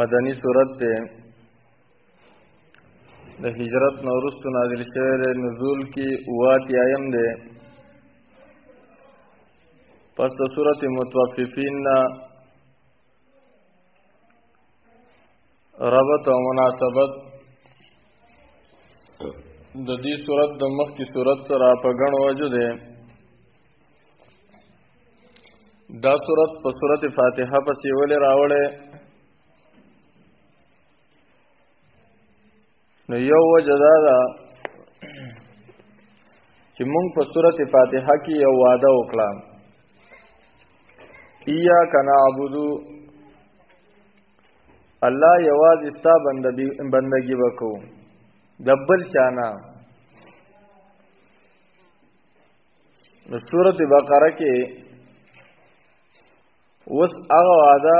مدنی صورت دی د هجرت نه وروسته نازل شوی دی نزول کې اوه اتیایم دی پس د صورت متوففین نه ربط او مناسبت د دې صورت د مخکې صورت سره په ګڼ وجو دی دا صورت په صورت فاتحه پسې ولې راوړې نو یو وجه دا ده چې موږ په صورت فاتحه کې یو وعده وکړه ایا کنا عبدو الله یوازې ستا بندګي بندګي وکړو دبل چانا نو سورت بقره کې اوس هغه وعده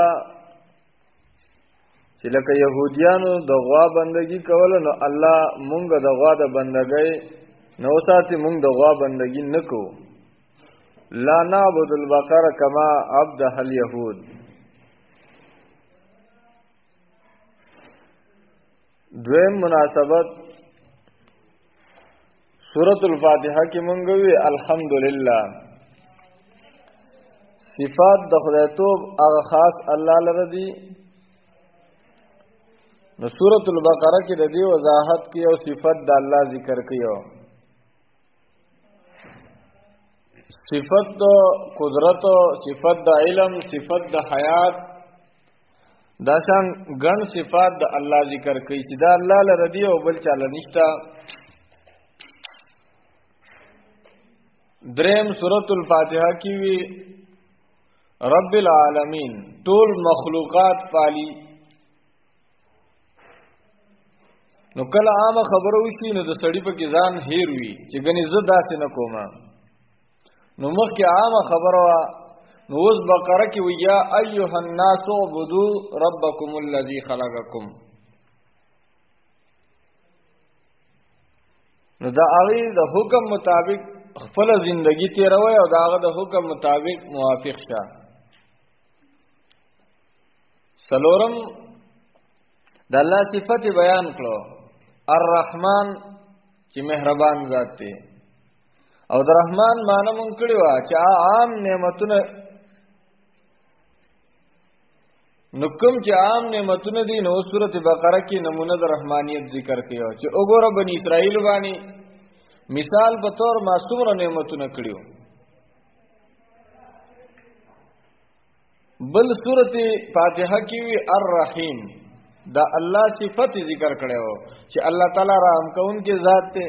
چې لکه يهوديانو د غوا بندگی کوله نو الله مونږ د غوا د بندګۍ نو ساتي مونږ د غوا بندگی نکو لا نعبد البقره کما عبد اليهود دویم مناسبت سورۃ الفاتحه کې مونږ وی الحمدلله صفات د خدای توب هغه خاص الله لره دي نو سورۃ البقره کې د دې وضاحت کې او صفات د الله ذکر کیو صفت د قدرت صفت د علم صفت د حیات دا شان ګڼ صفات د الله ذکر کوي چې دا الله لره دی او بل چاله نشته دریم سورۃ الفاتحه کې وی رب العالمین ټول مخلوقات پالی نو کله عامه خبره وشي نو د سړی په کې ځان هیر وی چې غني زه داسې نه کومه نو مخکې عامه خبره وه نو اوس بقره کې وي یا ایها الناس اعبدوا ربکم الذی خلقکم نو دا هغه د حکم مطابق خپل ژوندۍ تیروي او دا هغه د حکم مطابق موافق شه سلورم د الله صفت بیان کړو الرحمن چې مهربان ذات دی او د رحمان معنی مونږ کړی و چې عام نعمتونه نو کوم چې عام نعمتونه دي نو سورته بقره کې نمونه د رحمانیت ذکر کیو چې وګوره بنی اسرائیل باندې مثال په تور ما څومره نعمتونه کړیو بل سورته فاتحه کې وی الرحیم دا الله صفت ذکر کړو چې الله تعالی رحم کون کې ذات ته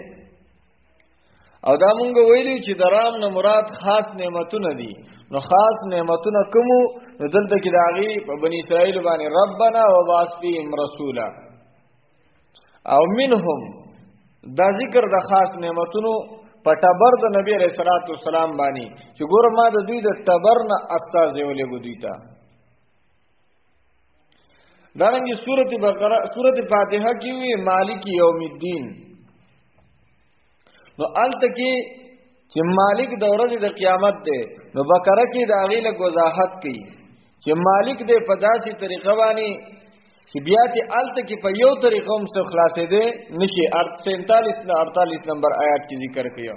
او دا مونږ ویلو چې درام نه مراد خاص نعمتونه دي نو خاص نعمتونه کوم نو دلته کې داغي په بنی اسرائیل باندې ربنا وبعث فیهم رسولا او منهم دا ذکر د خاص نعمتونو په تبر د نبی علیہ الصلوۃ والسلام باندې چې ګور ما د دوی د تبر نه استاد یو لګو دوی ته دارنګه سورته بقره سورته فاتحه کې وی مالک یوم الدین نو الته کې چې مالک د ورځې د قیامت دی نو بقره کې د هغه له وضاحت کوي چې مالک دې په داسې طریقه باندې چې بیا ته الته کې په یو طریقه هم څه خلاصې دي نشي 47 نه 48 نمبر آیات کې ذکر کړو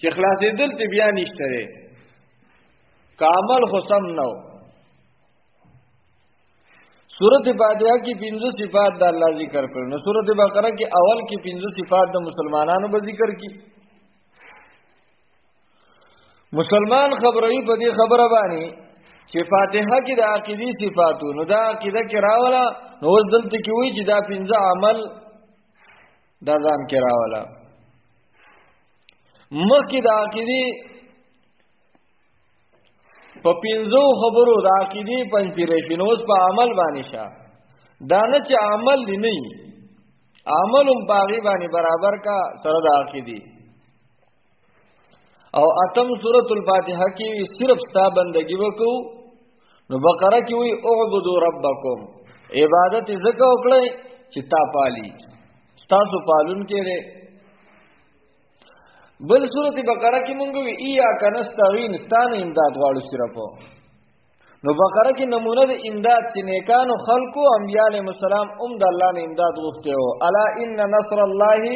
چې خلاصې دل ته بیا نشته کامل خصم نو سورت فاتحه کې پنځه صفات د الله ذکر کړل نو سورت بقره کې اول کې پنځه صفات د مسلمانانو به ذکر کی مسلمان خبروي په دې خبره باندې چې فاتحه کې د عقيدي صفاتو نو دا عقيده کې راولا نو اوس دلته کې وایي چې دا پنځه عمل دا ځان کې راولا مخکې د عقيدي په پینځو خبرو د عقیدی پنځپیرې شنوس په عمل باندې شه دا نه چې عمل دی نه عمل هم باغی باندې برابر کا سره د عقیدی او اتم سورۃ الفاتحه کې صرف ستا بندگی وکاو نو بقره کې وی اعبدوا ربکم عبادت زکه وکړئ چې تا پالي تاسو پالون کې بل سورت بقره کې مونږ وی ایا کنستغین ستانه امداد غواړو صرف نو بقره کې نمونه د امداد چې نیکانو خلقو انبیاء علیهم السلام هم د الله نه امداد غوښته او الا ان نصر الله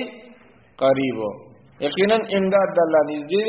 قریب یقینا امداد د الله نږدې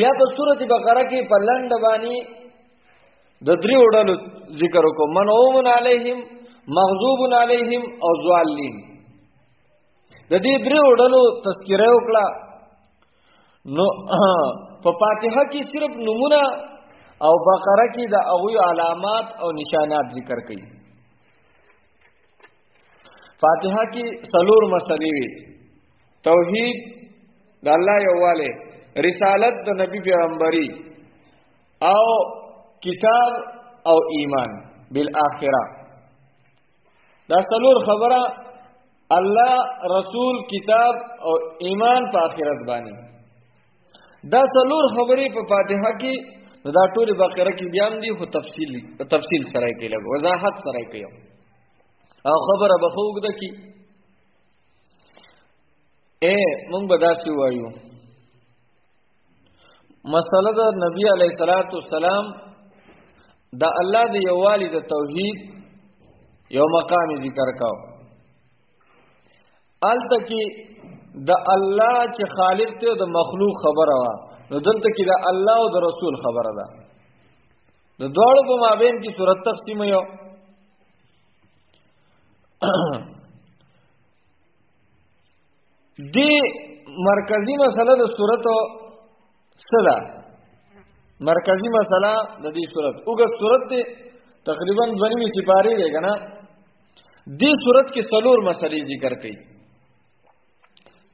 بیا په سورته بقره کې په لند باندې د درې وړلو ذکر وکړو منعومن علیهم مغضوب علیهم او ضالین د دې درې وړلو تذکره وکړه نو په فاتحه کې صرف نمونه او بقره کې د هغه علامات او نشانات ذکر کړي فاتحه کې سلور مسلې وي توحید د الله یواله رسالت د نبی پیغمبري او کتاب او ایمان بالآخره دا څلور خبره الله رسول کتاب او ایمان په آخرت باندې دا څلور خبرې په فاتحه کې دا ټول بقره کې بیا هم دي خو تفصیل تفصیل سره کې لګ وضاحت سره کې او خبره به خوګه کې اے مونږ به داسې وایو مسله د نبی علی صلوات والسلام د الله د یووالي د توحید یو مقام ذکر کاو الته کې د الله چې خالق ته د مخلوق خبره وا نو دلته کې د الله او د رسول خبره ده د دواړو په مابین کې صورت تقسیم یو دی مرکزی مسله د صورت صدا مرکزی مسله د دې صورت اوګه صورت دی تقریبا ځنی می سپاری دی کنه دې صورت کې سلور مسلې ذکر کړي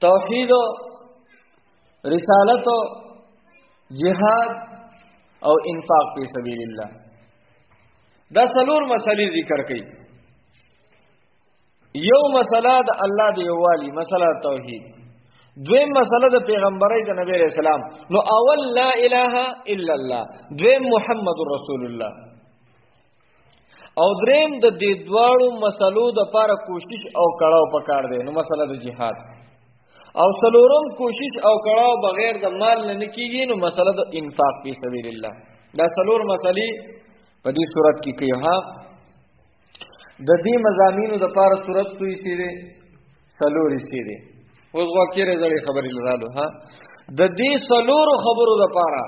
توحید رسالت جهاد او انفاق په سبیل الله دا سلور مسلې ذکر کړي یو مسله د الله دی یووالي مسله توحید دویم مسله د پیغمبرای د نبی رسول الله نو اول لا اله الا الله دویم محمد رسول الله او دریم د دې دواړو مسلو د لپاره کوشش او کړاو پکار دی نو مسله د جهاد او سلورم کوشش او کړاو بغیر د مال نه نکیږي نو مسله د انفاق په سبیل الله دا سلور مسلې په دې صورت کې کوي ها د دې مزامینو د لپاره صورت توي سي څلور حصے دي اوس غوا کېره زړې خبرې لرالو ها د دې څلورو خبرو لپاره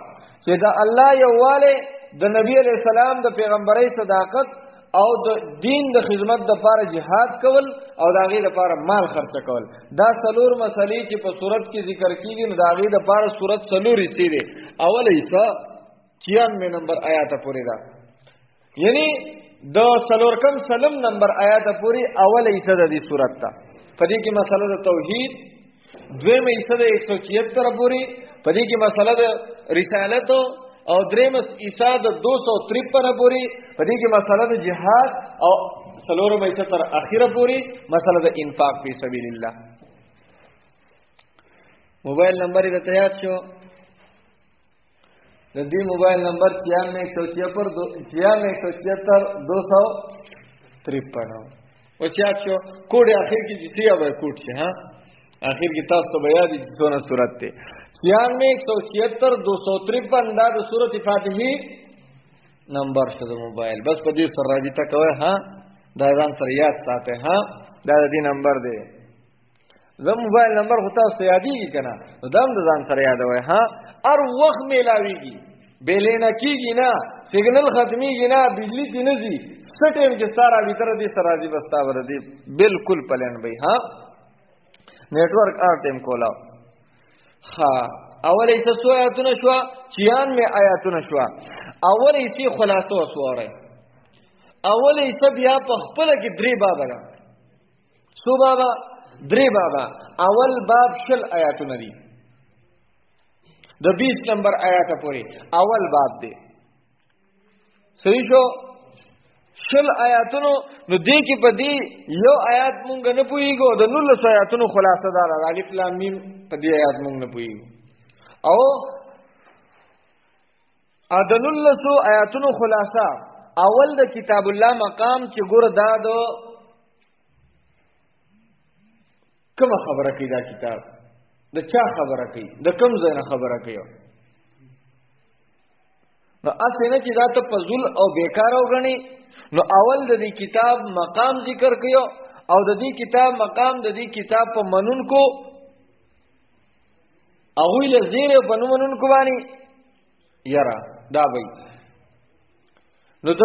چې دا الله یواله د نبی علی السلام د پیغمبري صداقت او د دین د خدمت د لپاره jihad کول او د هغه لپاره مال خرچ کول دا څلور مسلې چې په صورت کې ذکر کیږي نو د هغه لپاره صورت څلور حصے دي اوله حصہ 96 نمبر آیات پورې ده یعنی د څلور کم سلم نمبر آیات پوری اوله حصہ د دې صورت ته پدې کې مسله د توحید دویمه حصہ د 176 پوری پدې کې مسله د رسالت او دریم حصہ د 253 پوری پدې کې مسله د جهاد او څلورم حصہ تر اخیره پوری مسله د انفاق په سبیل الله موبایل نمبر دې ته یاد شو د دې موبایل نمبر 9176 او چې اچو کوډ اخر کې چې سیا به کوډ شي ها اخر کې تاسو ته بیا دي څونه صورت ته 9176 253 دا د صورت فاتحه نمبر شته د موبایل بس په دې سره راځي تا کوه ها دا ځان سره یاد ساته ها دا د دې نمبر دی زه موبایل نمبر خو تاسو یادېږي که نه نو دا هم د ځان سره یادوئ ها هر وخت میلاویږي بیلې نه کېږي نه سیګنل ختمېږي نه بجلي دې نه ځي څه ټایم چې ستا رابطه له دې سره راځي بس تا به د دې بلکل پلان به وي ها نیټورک هر ټایم کولاو ها اول ایسه سو آیاتونه شو چیان می آیاتونه شو اول ایسه خلاصو سواره اول ایسه بیا په خپل کې درې بابا سو بابا درې بابا اول باب شل آیاتونه دي د 20 نمبر آیات پورې اول باب دی صحیح شو شل آیاتونو نو دې کې په دې یو آیات مونږ نه پويګو د نور لس آیاتونو خلاصه دار الف لام میم په دې آیات مونږ نه پويګو او او د نولسو آیاتونو خلاصه اول د کتاب الله مقام چې ګور دا د کوم خبره کوي دا کتاب د چا خبره کوي د کوم ځای نه خبره کوي نو اصل نه چې دا ته پزول او بیکار وګڼي نو اول د دې کتاب مقام ذکر کيو او د دې کتاب مقام د دې کتاب په منونکو هغوی له زیره په نومونونکو باندې یرا دا وای نو د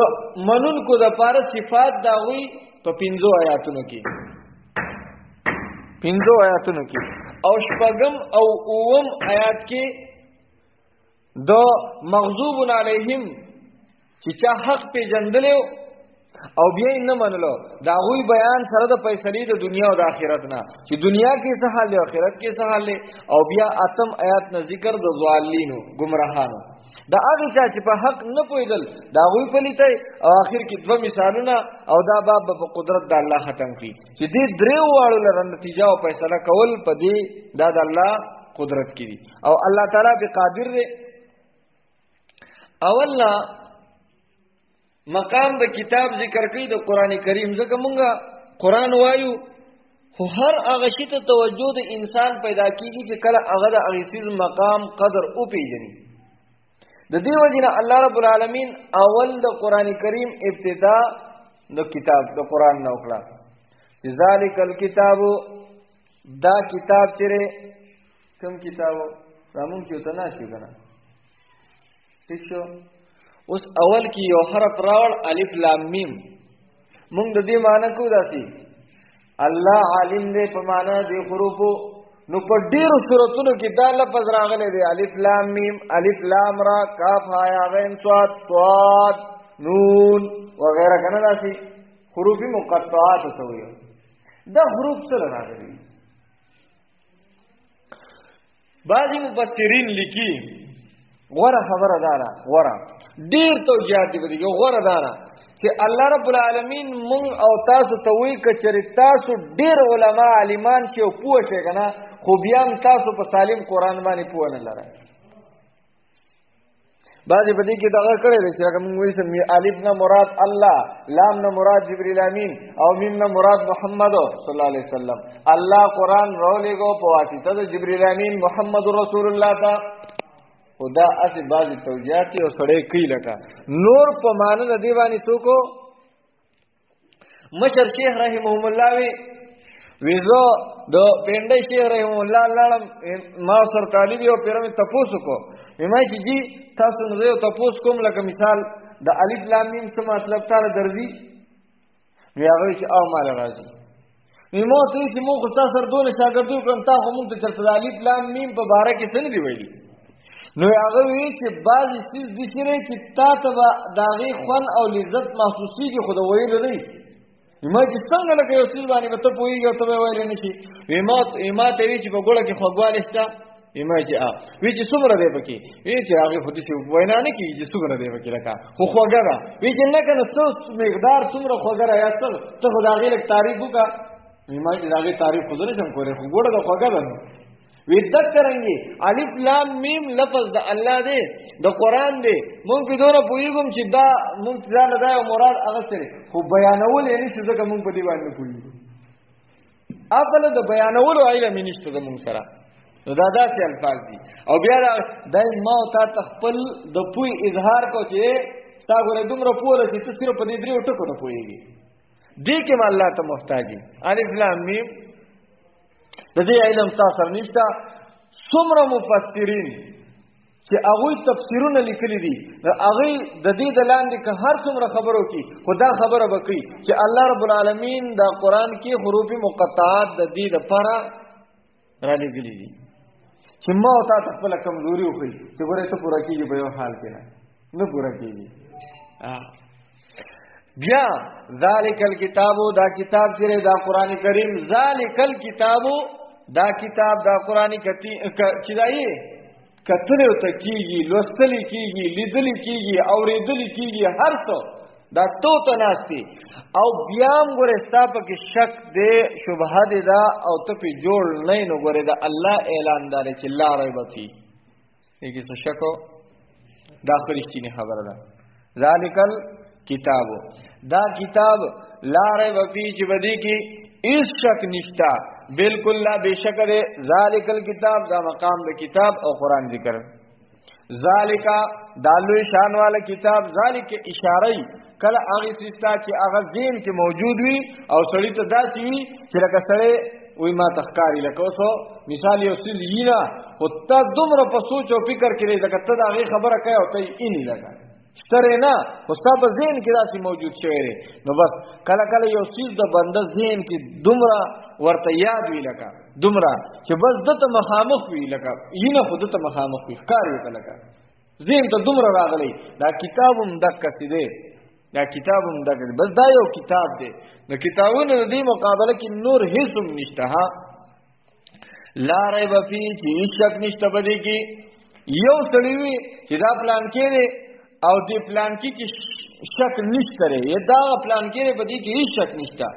منونکو د پاره صفات دا وای په پنځو آیاتونو کې پنځو آیاتونو کې او شپږم او اوم آیات کې د مغضوب علیهم چې چا حق پیژندل او بیا یې نه منلو دا غوی بیان سره د فیصلې د دنیا او د آخرت نه چې دنیا کې څه حال دی آخرت کې څه حال دی او بیا اتم آیات نه ذکر د ظالمینو گمراهانو دا هغه چا چې په حق نه پویدل دا غوی پلیته او آخر کې دوه مثالونه او دا باب په قدرت د الله ختم کړي چې دې درې واړو لره نتیجه او فیصله کول په دې دا د الله قدرت کې دي او الله تعالی په قادر دی او الله مقام د کتاب ذکر کوي د قران کریم ځکه مونږه قران وایو خو هر هغه شی ته توجه د انسان پیدا کیږي چې کله هغه د اغیسیز مقام قدر او پیژني د دې وجنه الله رب العالمین اول د قران کریم ابتدا د کتاب د قران نو کړه چې ذالک الکتاب دا کتاب چیرې کم کتاب رامون کې وته ناشي کنه ٹھیک شو اوس اول کې یو حرف راوړ الف لام میم موږ د دې معنی کو داسي الله عالم دې په معنی دې حروفو نو په ډیرو صورتونو کې دا لفظ راغلی دی الف لام میم الف لام را کاف ها یا غین صاد صاد نون وغیرہ کنه داسي حروف مقطعات ته وي دا حروف سره راغلي بعضی مفسرین لیکي غوره خبره دارا غوره ډیر توجیهات دی بده غوره دارا چې الله رب العالمین مونږ او تاسو ته وی کچری تاسو ډیر علما عالمان شي او پوه شي کنه خو بیا تاسو په سالم قران باندې پوه نه لره بعضی په دې کې دغه کړی دی چې هغه موږ وایو چې الف نه مراد الله لام نه مراد جبرئیل امین او میم نه مراد محمد صلی الله علیه وسلم الله قران راولېګو په واسطه د جبرئیل امین محمد رسول الله تا خدا اسی بعضی توجیهات او سړی کوي لکه نور په معنی د دیوانی سوکو مشر شیخ رحمهم الله وی ویزو د پنده شیخ رحم الله لاړم ما سر طالب یو پیرم تپوس کو ما چې جی تاسو نه یو تپوس کوم لکه مثال د الف لام میم څه مطلب تعالی درځي نو هغه چې او مال راځي نو مو ته چې مو خو تاسو سره دونه شاګردو کړم تا خو مونږ ته چرته د الف لام میم په باره کې څه نه دی ویلي نو هغه وی چې بعضی چیز دي چې نه چې تا ته به داغي خون او لذت محسوسيږي خو د ویلو نه ما چې څنګه لکه یو څه باندې ته پوهیږي او ته ویل نه شي ما ما ته وی چې په ګوړه کې خوګواله شته ما چې ا وی چې څومره دی پکې وی چې هغه خو دې وینا نه کیږي چې څومره دی پکې لکه خو خوګه ده وی چې نه کنه څو مقدار څومره خوګه را یاستل ته خو دا غیر تعریف وکا ما چې دا غیر تعریف خو نه شم کولای خو ګوره دا خوګه ده وی دک کرنګي الف لام میم لفظ د الله دی د قران دی مونږ په دوره پویګم چې دا مونږ ځان دا مراد هغه سره خو بیانول یې نشي ځکه مونږ په دی باندې پویګو خپل د بیانولو علم نشته زموږ سره نو دا داسې الفاظ دي او بیا دا ما او تا تخپل د پوی اظهار کو چې تا ګوره دومره پوره چې ته صرف په دې درې ټکو نه پوهېږي دې کې ما الله ته محتاجي الف لام میم د دې علم تاسو نشته څومره مفسرین چې هغه تفسیرونه لیکلي دي هغه د دې د لاندې که هر څومره خبرو کې خدا خبره وکړي چې الله رب العالمین دا قران کې حروف مقطعات د دې لپاره را لګلي دي چې ما او تا خپل کمزوري وکړي چې ګوره ته پوره کیږي په یو حال کې نه پوره کیږي بیا ذالک الكتاب دا کتاب چې دا قران کریم ذالک الكتاب دا کتاب دا قران کتی چې دایي کتل او تکیږي لوستل کیږي لیدل کیږي اوریدل کیږي هر څه دا تو ته ناشتي او بیا موږ ستا په کې شک دې شبهه دې دا او ته په جوړ نه نو ګوره دا الله اعلان دار چې لا رې بتی یګي څه شکو دا خريشتي خبره ده ذالکل کتاب دا کتاب لا ریب فی چې بدی کې هیڅ شک نشتا بالکل لا بشک ده ذالک الكتاب دا مقام د کتاب او قران ذکر ذالک دالو شان والا کتاب ذالک اشاره کله هغه سیستا چې هغه زین کې موجود وي او سړی ته داسې وي چې لکه سړی وای ما تخکاری لکه اوسو مثال یو سیز یینا خو ته دومره په سوچ او فکر کې لکه ته دا غي خبره کوي او ته یې نه لګا ستره نه خو ستا په ذهن کې داسې موجود شوی دی نو بس کله کله یو سیز د بنده ذهن کې دومره ورته یاد وی لکه دومره چې بس دته مخامخ وی لکه یینه خو دته مخامخ وی ښکار وی لکه زین ته دومره راغلی دا کتابم د کسې دی دا کتابم د کسې بس دا یو کتاب دی د کتابونو د دې مقابله کې نور هیڅ هم نشته ها لا ریب فی چې هیڅ شک نشته په دې کې یو سړی وي چې دا پلان کې دی او دې پلان کې کې شک نشته لري دا پلان کې په دې کې هیڅ شک نشته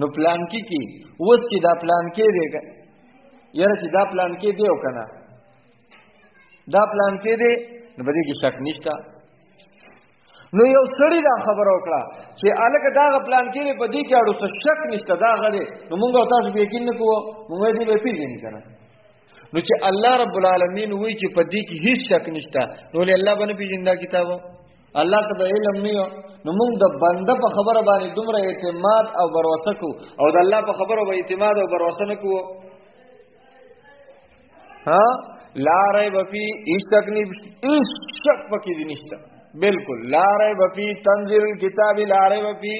نو پلان کې کې اوس چې دا پلان کې دی یاره چې دا پلان کې دی او کنه دا پلان کې دی نو بده کې شک نشته نو یو سړی دا خبر وکړه چې الګ دا پلان کې په دې کې اړو څه شک نشته دا غره نو موږ تاسو به یقین نه کوو موږ دې به پیژنې کنه نو چې الله رب العالمین وایي چې په دې کې هیڅ شک نشته نو له الله باندې پیژندا کتابو الله ته به علم نه یو نو موږ د بنده په خبره باندې دومره اعتماد او باور وسکو او د الله په خبره به اعتماد او باور وسنه کوو ها لا ریب فی اشتک نی اشتک پکې دي نشته بالکل لا ریب فی تنزیل الكتاب لا ریب فی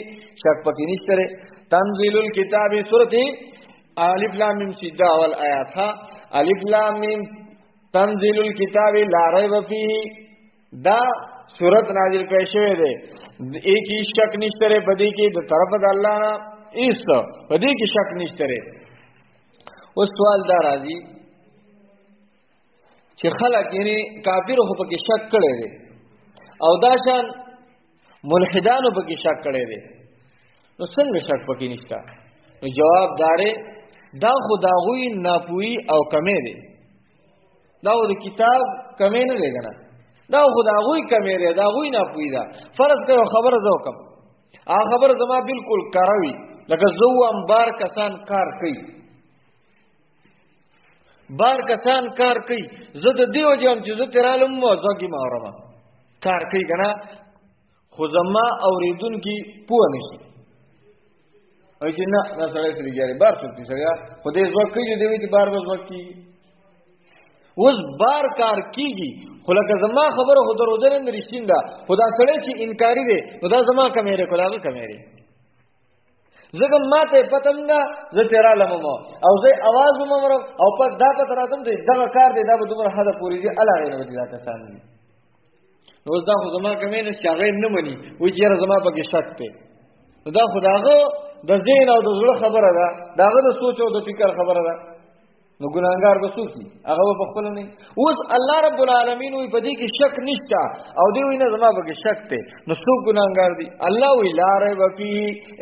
شک پکې نشته تنزیل الكتاب سورته الف لام میم سیدا اول آیات ها الف لام میم تنزیل الكتاب لا ریب فی دا صورت نازل کړی شوی دی ایک هیڅ شک نشته لري په دې کې د طرف د الله نه ایس په دې کې شک نشته لري اوس سوال دا راځي چې خلک یعنی کافر خو په کې شک کړي دي او دا شان ملحدانو په کې شک کړي دي نو څنګه شک پکې نشته نو جواب دارې دا خداغوی ناپوی او کمې دي دا د کتاب کمې نه دی کنه دا خو دا غوي کمې دی دا غوي نه پوي دا فرض کړو خبره زو کم ا خبر زما بالکل کاروي لکه زو ام بار کسان کار کوي بار کسان کار کوي زه د دیو جام چې زه ترالم مو ځګی ما اورم کار کوي کنه خو زما اوریدونکي پوه نشي او چې نه دا سړی سړي ګیاري بار څوک دي سړی خو دې ځوک کوي دی چې بار بس وخت کیږي اوس بار کار کیږي خو لکه زما خبره خو دروځنه نرشتین ده خو دا سړی چې انکاری دی نو دا زما کمیره کولاغه کمیره زګم ماته پتم دا زه تیرا لمم او زه आवाज ومر او په دا په تراتم دې دغه کار دې دا به دومره حد پوری دي الله غیر دې دا کسان دي نو دا خو زما کمې نه چې هغه نه مني و چې را زما پکې شک ته دا خداغه د زین او د زړه خبره ده داغه د سوچ او د فکر خبره ده نو ګناګار به څوک دي هغه په خپل نه اوس الله رب العالمین وي په دې کې شک نشته او دی وینه زما به کې شک ته نو څوک ګناګار دي الله وی لا ری وفي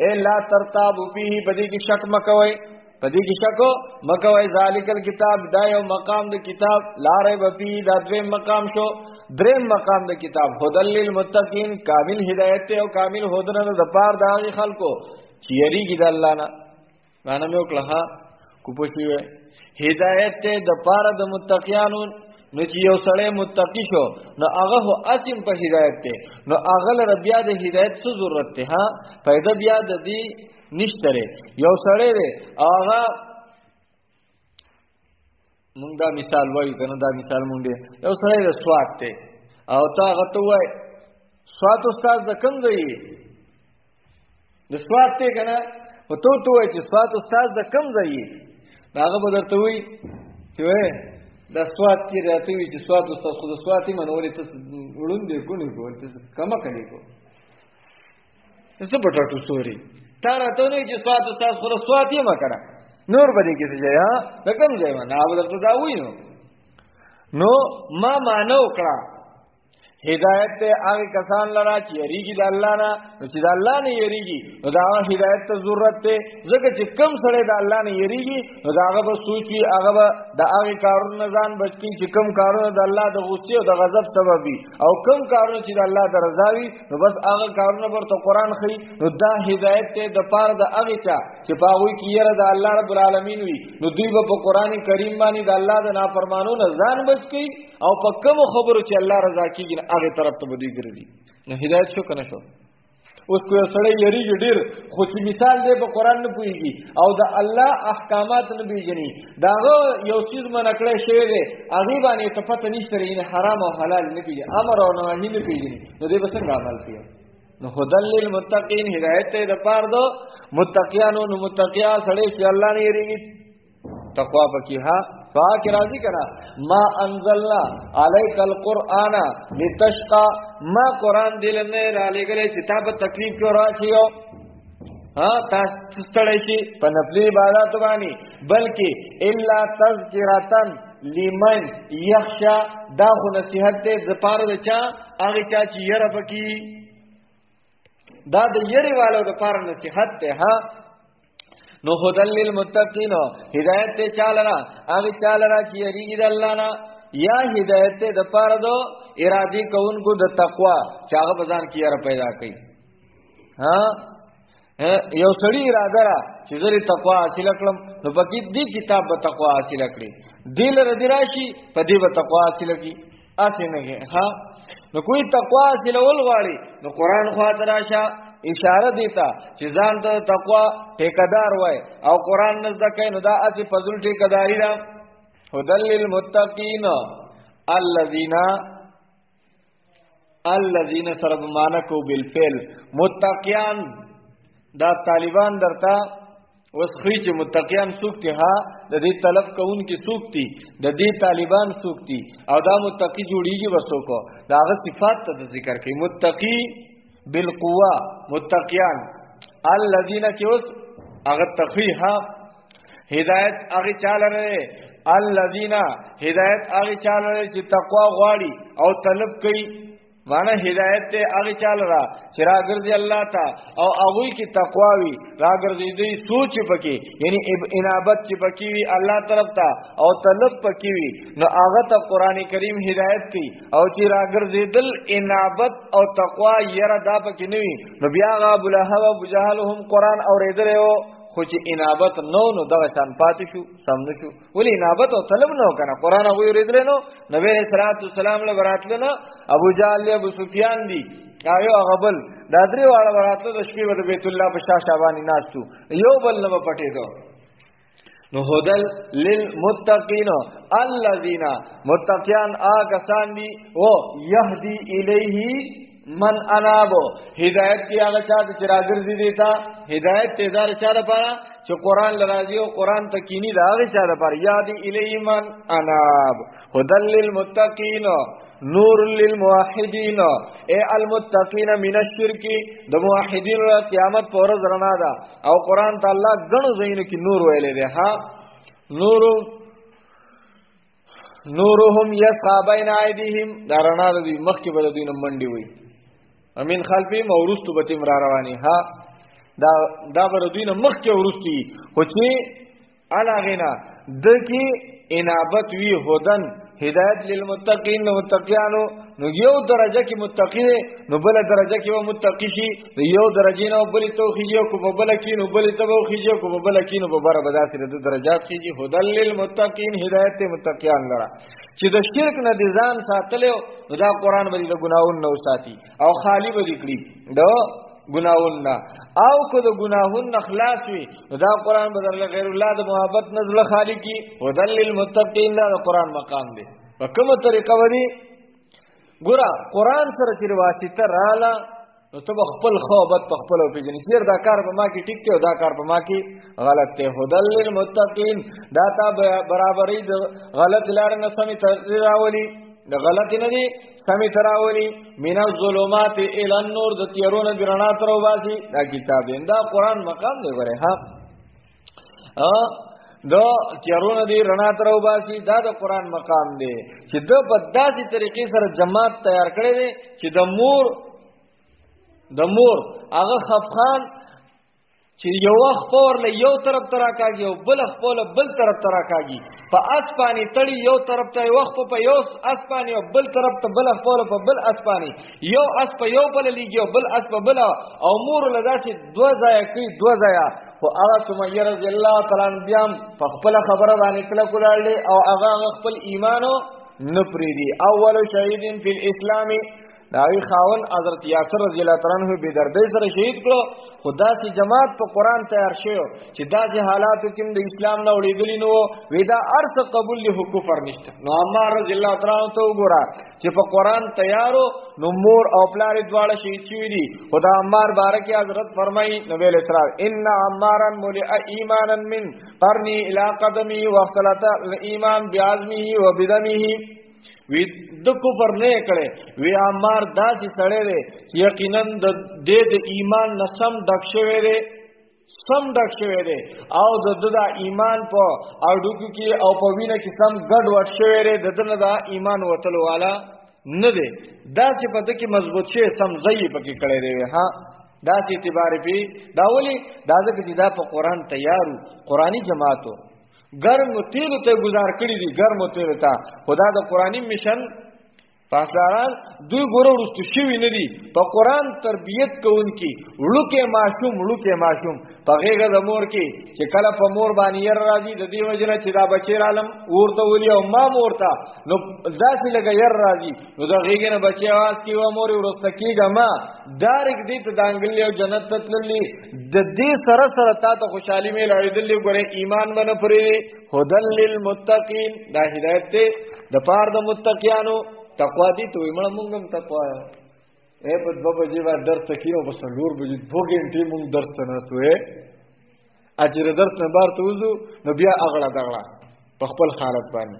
اے لا ترتاب به په دې کې شک مکوي په دې کې شک مکوي ذالکل کتاب دا یو مقام د کتاب لا ری وفي دا دویم مقام شو دریم مقام د کتاب هدل للمتقین کامل هدایت او کامل هدنه د پار دا خلکو چیریږي د الله نه معنی مې وکړه ها کوپو شي وي هدایت ته د پاره د متقیانو نو چې یو سړی متقی شو نو هغه هو اچم په هدایت ته نو هغه لر بیا د هدایت څه ضرورت ته ها پیدا بیا د دې نشتره یو سړی دی هغه مونږ دا مثال وایو کنه دا مثال مونږ دی یو سړی د سواد ته او تا غته وای سواد استاد د کوم ځای د سواد ته کنه او ته ته وای چې سواد استاد د کوم ځای هغه به درته وای چې وای د سواد کې راته وی چې سواد استاد خو د سواد منولې ته وړوندې کو نه کول ته کما کړی کو زه په ټټو سوري تا راته نه چې سواد استاد خو سواد یې مکړه نور به دې کې څه ځای ها د کوم ځای ما نه به درته دا وای نو نو ما مانو کړه هدایت ته هغه کسان لرا چې یریږي د الله نه نو چې د الله نه یریږي نو دا هدایت ته ضرورت ته ځکه چې کم سره د الله نه یریږي نو دا هغه به سوچي هغه به د هغه کارونه ځان بچی چې کم کارونه د الله د غصې او د غضب سبب وي او کم کارونه چې د الله د رضا وي نو بس هغه کارونه ورته قران خي نو دا هدایت ته د پاره د هغه چا چې پاوي کې یره د الله رب العالمین وي نو دوی به په قران کریم باندې د الله د نافرمانو نه ځان بچ کی او په کوم خبرو چې الله رضا کیږي هغه طرف ته بدی ګرځي نو هدایت شو کنه شو اوس کو سړی یریږي ډیر خو چې مثال دی په قران نه پويږي او د الله احکامات نه پیژني داغه یو چیز من کړی شوی دی هغه باندې ته پته نشته رین حرام او حلال نه پیژني امر او نواهی نه پیژني نو دې بسنګ عمل کوي نو خدل للمتقین هدایت ته د پاره دو متقیانو نو متقیا سړی چې الله نه یریږي تقوا پکې ها پاک راضی کنا ما انزلنا علیک القرآن لتشقا ما قرآن دل نه را لګلې چې تا په تکلیف کې راځیو ها تاسو ستړی شي په نفلي عبادت باندې بلکې الا تذکرتن لمن یخشا دا خو نصیحت دې د پاره د چا هغه چا چې یره پکې دا د یری والو د پاره نصيحت ده ها نو هدل للمتقین هدایت ته چاله را هغه چاله را چې یریږي د الله نه یا هدایت ته د پاره دو ارادي کوونکو د تقوا چې هغه بزان کې یاره پیدا کړي ها یو سړی اراده را چې زری تقوا حاصل کړم نو پکې دې کتاب به تقوا حاصل کړي دل ردی راشي په دې به تقوا حاصل کړي اسی نه ها نو کوئی تقوا سلول غواړي نو قران خو تراشه اشاره دیتا چې ځان ته تقوا ټیکدار وای او قران نزد کین نو دا اسی فضل ټیکداری دا هدل للمتقین الذین الذین سرب مانکو بالفعل متقیان دا طالبان درته اوس خې چې متقیان څوک دي ها د دې طلب کوون کې څوک دي د دې طالبان څوک دي او دا متقی جوړیږي وسوکو دا غ صفات ته ذکر کوي متقی بالقوه متقیان الذين كيوس اغه تخيها هدايت اغه چاله رہے الذين هدايت اغه چاله رہے چې تقوا غواړي او طلب کوي معنی هدایت ته هغه چاله را چې را ګرځي الله تا او هغه کی تقوا وی را ګرځي دی سوچ پکې یعنی انابت چې پکې وی الله طرف تا او طلب پکې وی نو هغه ته قران کریم هدایت کی او چې را ګرځي دل انابت او تقوا یره دا پکې نه وی نو بیا غا بلهو ابو جهل هم قران اوریدل خو چې انابت نو نو دغه شان پاتې شو سم نشو ولی نابت او طلب نو کنه قران هغه ورېدل نو نبی رسول الله سلام له براتل نه ابو جهل له ابو سفیان دی یو هغه بل دا درې واړه براتل د شپې ور بیت الله په شاه شابانی ناشتو یو بل نه پټې دو نو هدل للمتقین الذین متقیان آ کسان دی او یهدی الیه من انابو هدایت کی هغه چا چې راګرځي دي تا هدایت ته دار چا لپاره چې قران لراځي او قران ته کینی دا هغه چا لپاره یادی الی من اناب هدل للمتقین نور للموحدین اے المتقین من الشرک د موحدین را قیامت پر ورځ دا او قران ته الله غنو زین کی نور ویلې ده ها نور نورهم یسعا بین ایدیهم دا رڼا د دوی مخکې به د دوی نه منډي وي امین خلفی مورستو به تیم را رواني ها دا دا به د دوی نه مخکې ورستي خو چې الا غنا د کې انابت وی هدن هدایت للمتقین نو متقیانو نو یو درجه کې متقی نو بل درجه کې و متقی شي د یو درجې نه بلې ته خېږي کو په بل کې نو بلې ته به خېږي کو په بل کې نو په بره بداسې د درجات خېږي هدل للمتقین هدایت متقیان لره چې د شرک نه د ځان ساتلو نو دا قران باندې د ګناوون نه ساتي او خالی به لیکلي د ګناهون نه او کو د ګناهون نه خلاص وي دا قران بدل غیر الله د محبت نزل خالقي ودل للمتقین دا قران مقام دی په کومه طریقه ودی ګوره قران سره چې واسطه رااله نو ته خپل خوبت په خپل پیژنې چیر دا کار په ما کې ټیک ته دا کار په ما کې غلط ته هدل للمتقین دا تا برابرې غلط لار نه سمې تراولي د غلط نه دي سمې تراولي من الظلمات الى النور د تیرونه درنا تر وباسي دا کتاب دا قران مقام دی غره ها دا کیرونه دی رڼا تر او باسي دا د قران مقام دی چې د په داسې طریقې سره جماعت تیار کړي دي چې د مور د مور هغه خفخان چې یو خپور له یو طرف ترا کاږي او بل خپل بل طرف ترا کاږي په اسپانی تړي یو طرف ته یو خپ په یو اسپانی او بل طرف ته بل خپل په بل اسپانی یو اس په یو بل لیږي او بل اس په بل او مور لدا چې دو ځای کوي دو ځای خو هغه سمیه رضی الله تعالی عنها بیا په خپل خبره باندې کله کولاړي او هغه خپل ایمانو نپریدي اول شهیدین فی الاسلام داوی خاون حضرت یاسر رضی الله تعالی عنہ به دردې سره شهید کړو خدا سي جماعت په قران تیار شو چې دا سي حالات کوم د اسلام نه وړېدلی نو ودا ارس قبول له کفر نشته نو عمر رضی الله تعالی عنہ ته وګوره چې په قران تیارو نو مور او پلار دواړه شهید شوی دي خدا عمر بارک حضرت فرمایي نبی علیہ السلام ان عمارا ملئ ایمانا من قرنی الی قدمی واختلط الايمان بعزمه وبدمه وی د کفر نه کړي وی عمار داسې سړی دی یقینا د دې د ایمان نه سم ډک شوی دی سم ډک شوی دی او د د ایمان په اډوکو کې او په وینه کې سم ګډ وډ شوی دی د دنه دا ایمان وتلو والا نه دی دا چې په دکې مضبوط شي سم ځای پکې کړی دی ها دا سي اعتبار پی دا ولي دا ځکه چې دا په قران تیارو قرآني جماعتو ګرم تیل ته گزار کړی دي ګرم تیل ته خدا د قرآنی مشن پاسداران دوی ګورو ورستو شوی نه دي په قران تربيت کوونکی ولکه معصوم ولکه معصوم په غیګه د مور کې چې کله په مور باندې ير راځي د دې وجنه چې دا بچی عالم ورته ولي او ما مورته نو ځاسې لګ ير راځي نو دا غیګه نه بچی आवाज کی و مور ورسته کیګه ما دارک دې ته دانګل یو جنت ته تللی د دې سره سره تا ته خوشحالي مې لړیدلې ګوره ایمان باندې پرې هدل للمتقین دا هدایت ته د پار د متقیانو تقوا دي ته مړ مونږ هم تقوا اے په دو بجې باندې درس کینو په سلور بجې دو غنټې مونږ درس ته ناستو اے اجر درس نه بار ته وځو نو بیا اغړه دغړه په خپل حالت باندې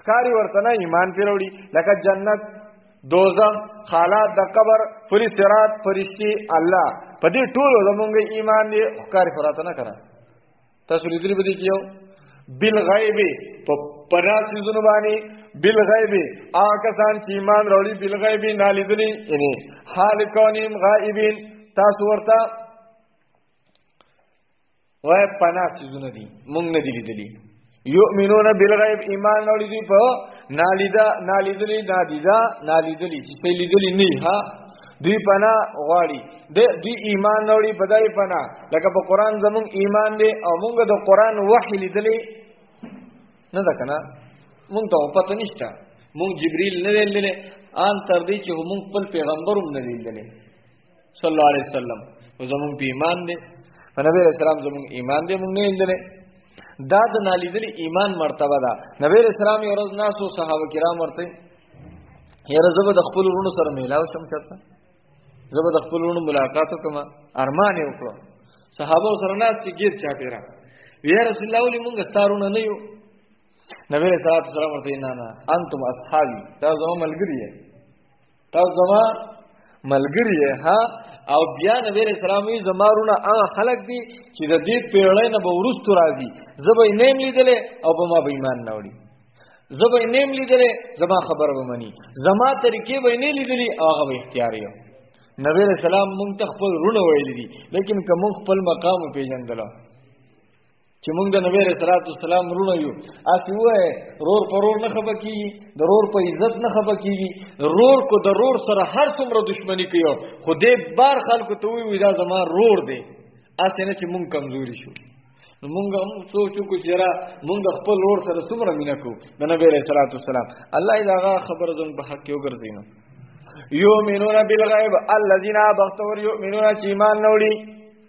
ښکاری ورته نه ایمان پیروړي لکه جنت دوزخ حالات د قبر پوری صراط فرشتي الله په دې ټولو زمونږ ایمان دی ښکاری فراته نه کړه تاسو لیدلی به دي کیو بل غیب په پنا سيزونه باندې بل غیب هغه کسان چې ایمان راوړي بل غیب نه لیدلی یعنی حال کونیم غائبین تاسو ورته وای پنا سيزونه دي مونږ نه دي لیدلي یؤمنون بالغیب ایمان اوري دي په نالیدا نالیدلی نادیدا نالیدلی چې څه لیدلی نه ها دوی پنا غواړي د دوی ایمان اوري په دای پنا لکه په قران زمون ایمان دی او مونږ د قران وحی لیدلی نه ده کنه مونږ ته پته نشته مونږ جبريل نه لیدل ان تر دې چې مونږ خپل پیغمبر هم نه لیدل صلی الله علیه وسلم زمون په ایمان دی په نبی رسول الله زمون ایمان دی مونږ نه لیدلې دا د نالیدلې ایمان مرتبه ده نبی رسول الله یو ورځ ناسو صحابه کرام ورته یاره زبر د خپل ورونو سره میلاو شم چاته زبر د خپل ورونو ملاقات وکم ارمان یې وکړو صحابه سره ناس کې غیر چا پیرا یا رسول الله ولې مونږ ستارونه نه یو نبی رسول الله صلی الله علیه وسلم ورته نه نه انتم اصحابي دا زموږ ملګری یې تاسو زما ملګری یې ها او بیا نبی علیہ السلام یې زمارونه هغه خلق دي چې د دې پیړۍ نه به ورستو راځي زبې نیم لیدلې او به ما به ایمان نه وړي زبې نیم لیدلې زما خبر به مني زما طریقې به نه لیدلې هغه به اختیار یو نبی علیہ السلام مونږ ته خپل رونه ویل دي لیکن که مونږ خپل مقام پیژندلو چې موږ د نبی رسول الله سلام ورونه یو اسی وای رور پرور نه خپه کیږي د رور په عزت نه خپه کیږي رور کو د رور سره هر څومره دښمنی کوي خو دې بار خلکو ته وی دا زما رور دی اسی نه چې موږ کمزوري شو نو موږ هم سوچو کو چې را موږ خپل رور سره څومره مینه کو د نبی رسول الله سلام الله دا خبر زون په حق یو ګرځینو یؤمنون بالغیب الذين بختور یؤمنون چې ایمان نوړي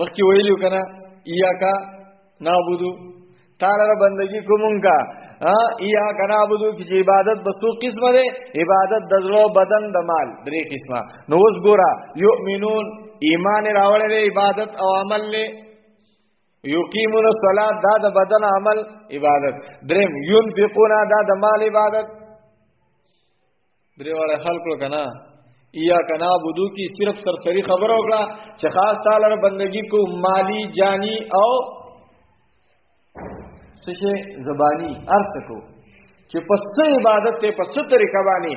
مخکې ویلو کنه ایاکا نعبدو تعالی را بندگی کومونګه ایا کنا عبدو کی عبادت بس تو قسم ده عبادت د زړه بدن د مال درې قسمه نو اوس ګورا یؤمنون ایمان راوړل عبادت او عمل له یقیمون الصلاۃ دا د بدن عمل عبادت دریم ينفقون دا د مال عبادت درې واړه حل کړو کنه یا کنا بدو کی صرف سرسری خبر وکړه چې خاص تعالی ر بندگی کو مالی جانی او څه زبانی ارث کو چې په څه عبادت ته په څه طریقه باندې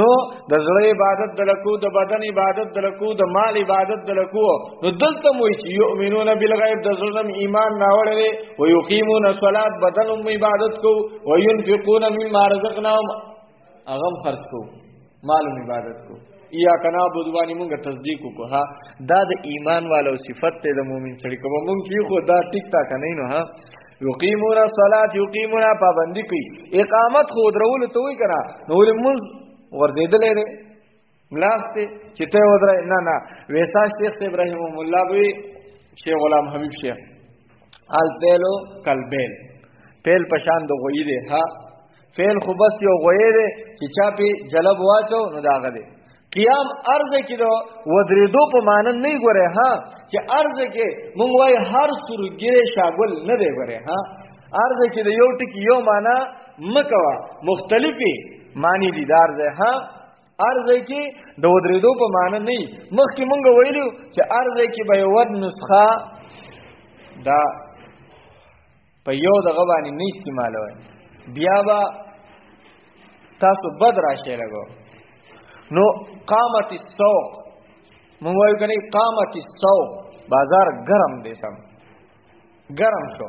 نو د زړه عبادت دلکو د بدن عبادت دلکو د مال عبادت دلکو نو دلته مو چې یؤمنون بالغیب د ظلم ایمان راوړل او یقیمون الصلاۃ بدن هم عبادت کو او ينفقون مما رزقناهم هغه خرج کو مال عبادت کو یا کنا بودوانی مونږه تصدیق کو ها دا د ایمان والو صفت ته د مؤمن سړي کوم مونږ کی خو دا ټیک تا کنه نه ها یقیمون الصلاۃ یقیمون پابندی کوي اقامت خو درول ته وای کنه نو مونږ ورزیدلې ملاست چې ته ودرای نه نه ویسا شیخ ابراهیم الله بوي شیخ غلام حبیب شیخ ال پیلو کلبیل پیل پشان د غوی دی ها فعل خو بس یو غوی دی چې چا پی جلب واچو نو داغه دی قیام ارز کې دو ودریدو په مان نه ګوره ها چې ارز کې مونږ وای هر سورګره شاګل نه دی ګوره ها ارز کې د یو ټکی یو معنا مکوا مختلفي معنی دي دار ده ها ارزه کې د ودریدو په معنی نه مخکې مونږ ویلو چې ارزه کې به یو نسخه دا په یو دغه باندې نه استعمالوي بیا به تاسو بد راشي لګو نو قامت السوق مونږ وایو کني قامت السوق بازار ګرم دی سم ګرم شو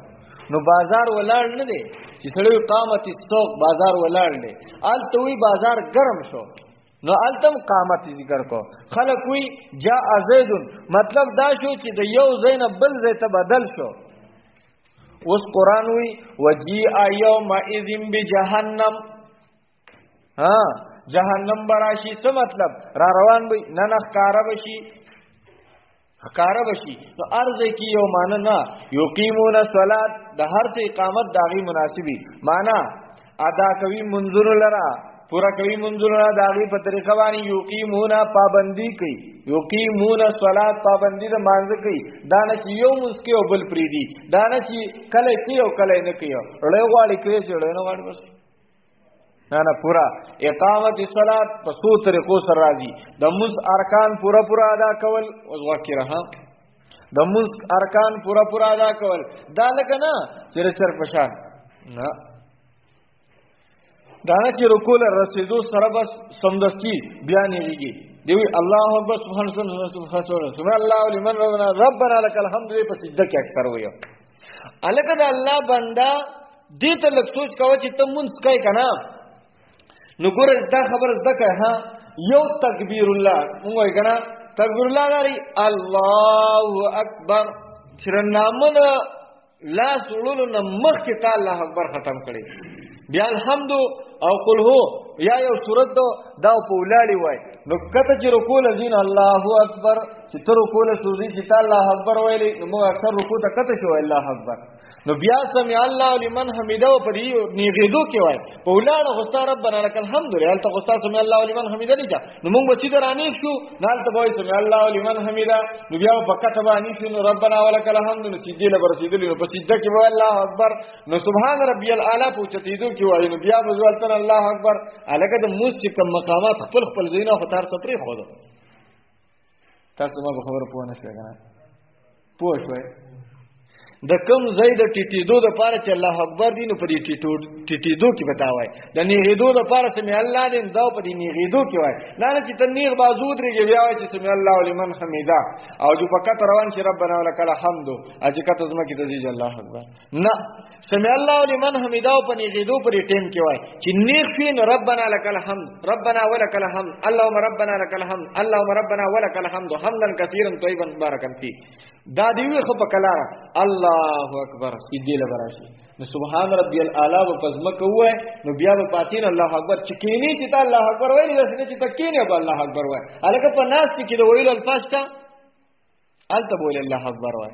نو بازار ولاړ نه دی چې سړی قامت السوق بازار ولاړ دی الته وی بازار ګرم شو نو التم قامت ذکر کو خلق وی جاء زید مطلب دا شو چې د یو زین بل زی ته بدل شو اوس قران وی وجیء یوم اذن بجهنم ها جهنم براشي څه مطلب را روان وي نه نه ښکارا بشي ښکارا بشي نو ارز کی یو مان نه یقیمون الصلات د هر څه اقامت داغي مناسبي معنا ادا کوي منظور لرا پورا کوي منظور لرا داغي په طریقه باندې یقیمون پابندي کوي یقیمون الصلات پابندي د مانځ کوي دا نه چې یو مسکی او بل پریدي دا نه چې کله کوي او کله نه کوي لړ غواړي کوي چې لړ نه غواړي بس نه نه پورا اقامت الصلات په څو طریقو سره راځي د مز ارکان پورا پورا ادا کول او وکړه ها د مز ارکان پورا پورا ادا کول دا لکه نه چر چر پشان نه دا نه چې رکوع له رسیدو سره بس سمدستي بیا نیږي دی وی الله اکبر سبحان الله سبحان الله سبحان الله لمن ربنا ربنا لك الحمد په سجده کې اکثر وایو الکه د الله بندا دې ته لږ سوچ کوه چې ته مونږ کوي کنه نو ګور دا خبر زده کړه ها یو تکبیر الله مونږ وای کنه تکبیر الله لري الله اکبر چې نامونه لا سړولو نه مخکې ته الله اکبر ختم کړي بیا الحمد او قل هو یا یو صورت دو دا په ولاړی وای نو کته چې رکوع لذین الله اکبر چې تر رکوع سوزي چې الله اکبر ویلې نو موږ اکثر رکوع ته کته شو الله اکبر نو بیا سمع الله لمن حمده په دې نیغېدو کې وای په ولاړه غوستا ربنا لك الحمد لله ته غوستا سمع الله لمن حمده دی نو موږ چې درانه شو نال ته وای سمع الله لمن حمده نو بیا په کته باندې شو ربنا ولك الحمد نو سجده لبر سجده نو په سجده کې وای الله اکبر نو سبحان ربي الاعلى په چتیدو کې وایي نو بیا بزوالتن الله اکبر الګه د موس چې کوم مقامات خپل خپل زینه خو تر څپري خو ده تر څه به خبره پوه نه شي کنه پوه شوي د کم زای د ټټیدو د پاره چې الله اکبر دین په دې ټټو ټټیدو کې بتاوي د نیغیدو د پاره سمې الله دې دا په دې نیغیدو کې وای نه نه چې ته نیغ بازو درې کې بیا وای چې سمې الله ولمن حمیدا او جو فقط روان شي ربنا ولک الحمد اجکه ته زما کې ته دې الله اکبر نه سمع الله لمن حمده او په نږدېدو پرې ټیم کې وای چې نیغ شي نو ربنا لك الحمد ربنا ولك الحمد اللهم ربنا لك الحمد اللهم ربنا ولك الحمد حمدا كثيرا طيبا مباركا فيه دا دی وی خو په کلاره الله اکبر سیدی لبراشي نو سبحان ربي الاعلى په پزما کوه نو بیا په پاتین الله اکبر چې کینی چې ته الله اکبر وایي دا چې ته کینی په الله اکبر وایي الکه په ناس کې د ویل الفاظ ته هلته بول الله اکبر وای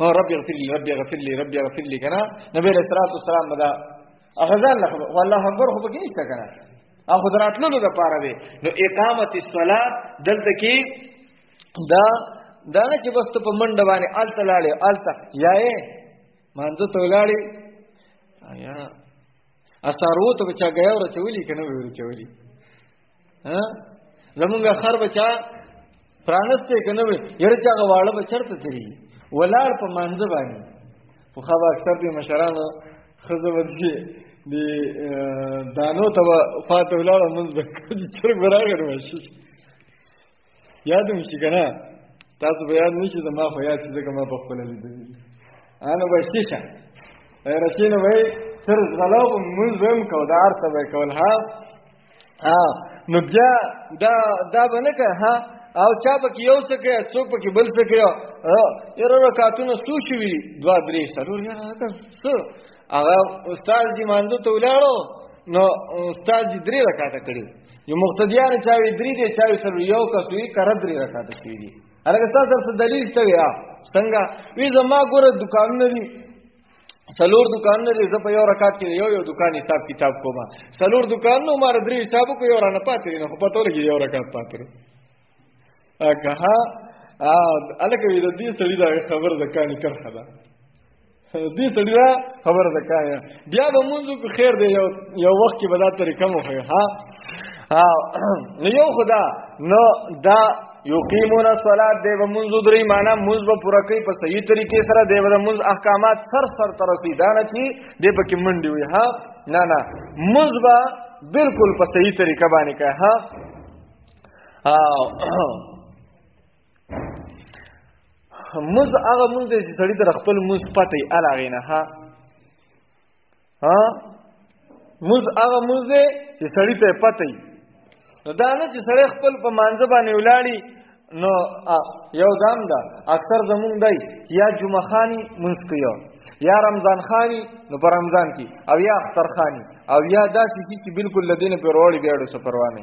هو رب اغفر لي رب اغفر لي رب اغفر لي کنه نبی علیہ الصلوۃ والسلام دا اغزان له والله اکبر خو بګی نشته کنه او حضرات لولو د پاره وي نو اقامت الصلاه دلته کې دا دا نه چې بس ته په منډه باندې الته لاړې الته یاې مانځه ته لاړې یا اسارو ته چا غیا ورچولې کنه ورچولې ها زمونږ خر بچا پرانسته کنه وي یره چا غواړه بچرته تری ولار په مانځ باندې خو خو اکثر دي مشرانو خزه ودی دی دانو ته فاتح لاله منځ به چې چرګ راغلی شي یاد مې شي که نه تاسو به یاد نه شي زما خو یاد شي ځکه ما په خپله لیدلي انا به شي شه رسینه به یې تر ځغلا خو مونځ به یې هم کوو دا هر څه به یې کول ها نو بیا دا دا به نه کوې ها او چا پکې یو څه کوي څوک پکې بل څه کوي یاره رکعتونه څو شوي دوه درې څلور یاره څه هغه استاد دی مانځه ته ولاړو نو استاد دی درې رکعاته کړی یو مقتدیان چاوي درې دي چاوي سره یو کسوي کر درې رکعاته کړی دي هغه تاسو سره دلیل څه ویا څنګه وی زما ګوره دکان نه دي سلور دکان نه زه په یو رکعت کې یو یو دکان حساب کتاب کوم سلور دکان نو مار درې حساب کو یو رانه پاتې نه په پټو لګي یو رکعت پاتې که ها الکه وی د دې سړي دا خبر د کانی کرخه ده دې سړي دا خبر ده کانی بیا به مونږ کو خیر دی یو یو وخت کې بدا طریقه مو خو ها ها نو یو خدا نو دا یقیمون الصلاۃ دی به مونږ درې معنا مونږ به پوره کوي په صحیح طریقې سره دی به مونږ احکامات سر سر تر رسیدانه چی دی په کې منډي وي ها نه نه مونږ به بالکل په صحیح طریقه باندې کوي ها مز هغه مونږ چې سړی در خپل مز پټي الاغه نه ها ها مز هغه مز چې سړی ته پټي نو دا نه چې سړی خپل په مانځ باندې ولاړی نو یو دام دا اکثر زمونږ دی چې یا جمعه خانی مونږ کوي یا رمضان خانی نو پر رمضان کې او یا اختر خانی او یا داسې چې بالکل لدین پر وړي بیاړو سفروانه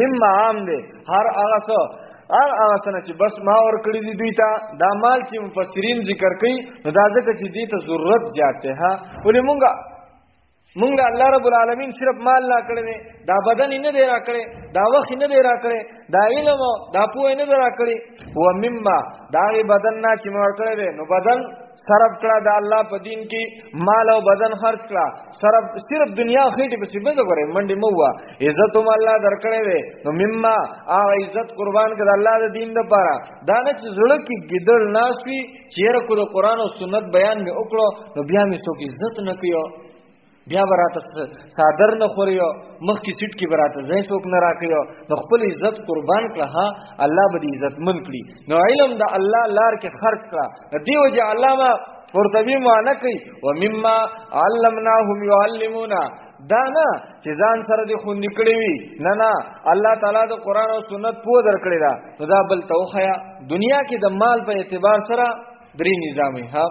مم عام دی هر هغه څه هر هغه څه چې بس ما ور کړی دی دوی ته دا مال چې مفسرین ذکر کوي نو دا ځکه چې دې ته ضرورت زیات دی ها ولې مونږه مونږ الله رب العالمین صرف مال لا کړی دی دا بدن نه دی را کړی دا وخت نه دی را کړی دا علم دا پوهه نه دی را کړی و مما دا بدن نه چې مور کړی دی نو بدن صرف کړه د الله په دین کې مال او بدن خرج کړه صرف صرف دنیا خېټه په سیمه ده غره منډه مو وا عزت هم الله درکړې وې نو مما او عزت قربان کړه الله د دین لپاره دا نه چې زړه کې ګدل ناسوي چیرې کو د قران او سنت بیان می وکړو نو بیا می څوک عزت نه کوي بیا براته صادر نه خوريو مخ کی سیټ کی براته زین څوک نه راکيو نو خپل عزت قربان کړه ها الله به عزت من کړي نو علم د الله لار کې خرج کړه دیو جه علامه قرطبي معنی کوي ومما علمناهم يعلمونا دا نه چې ځان سره دې خوندې کړې وي نه نه الله تعالی د قران او سنت پوه درکړي دا نو دا بل توخیا دنیا کې د مال په اعتبار سره درې نظامي ها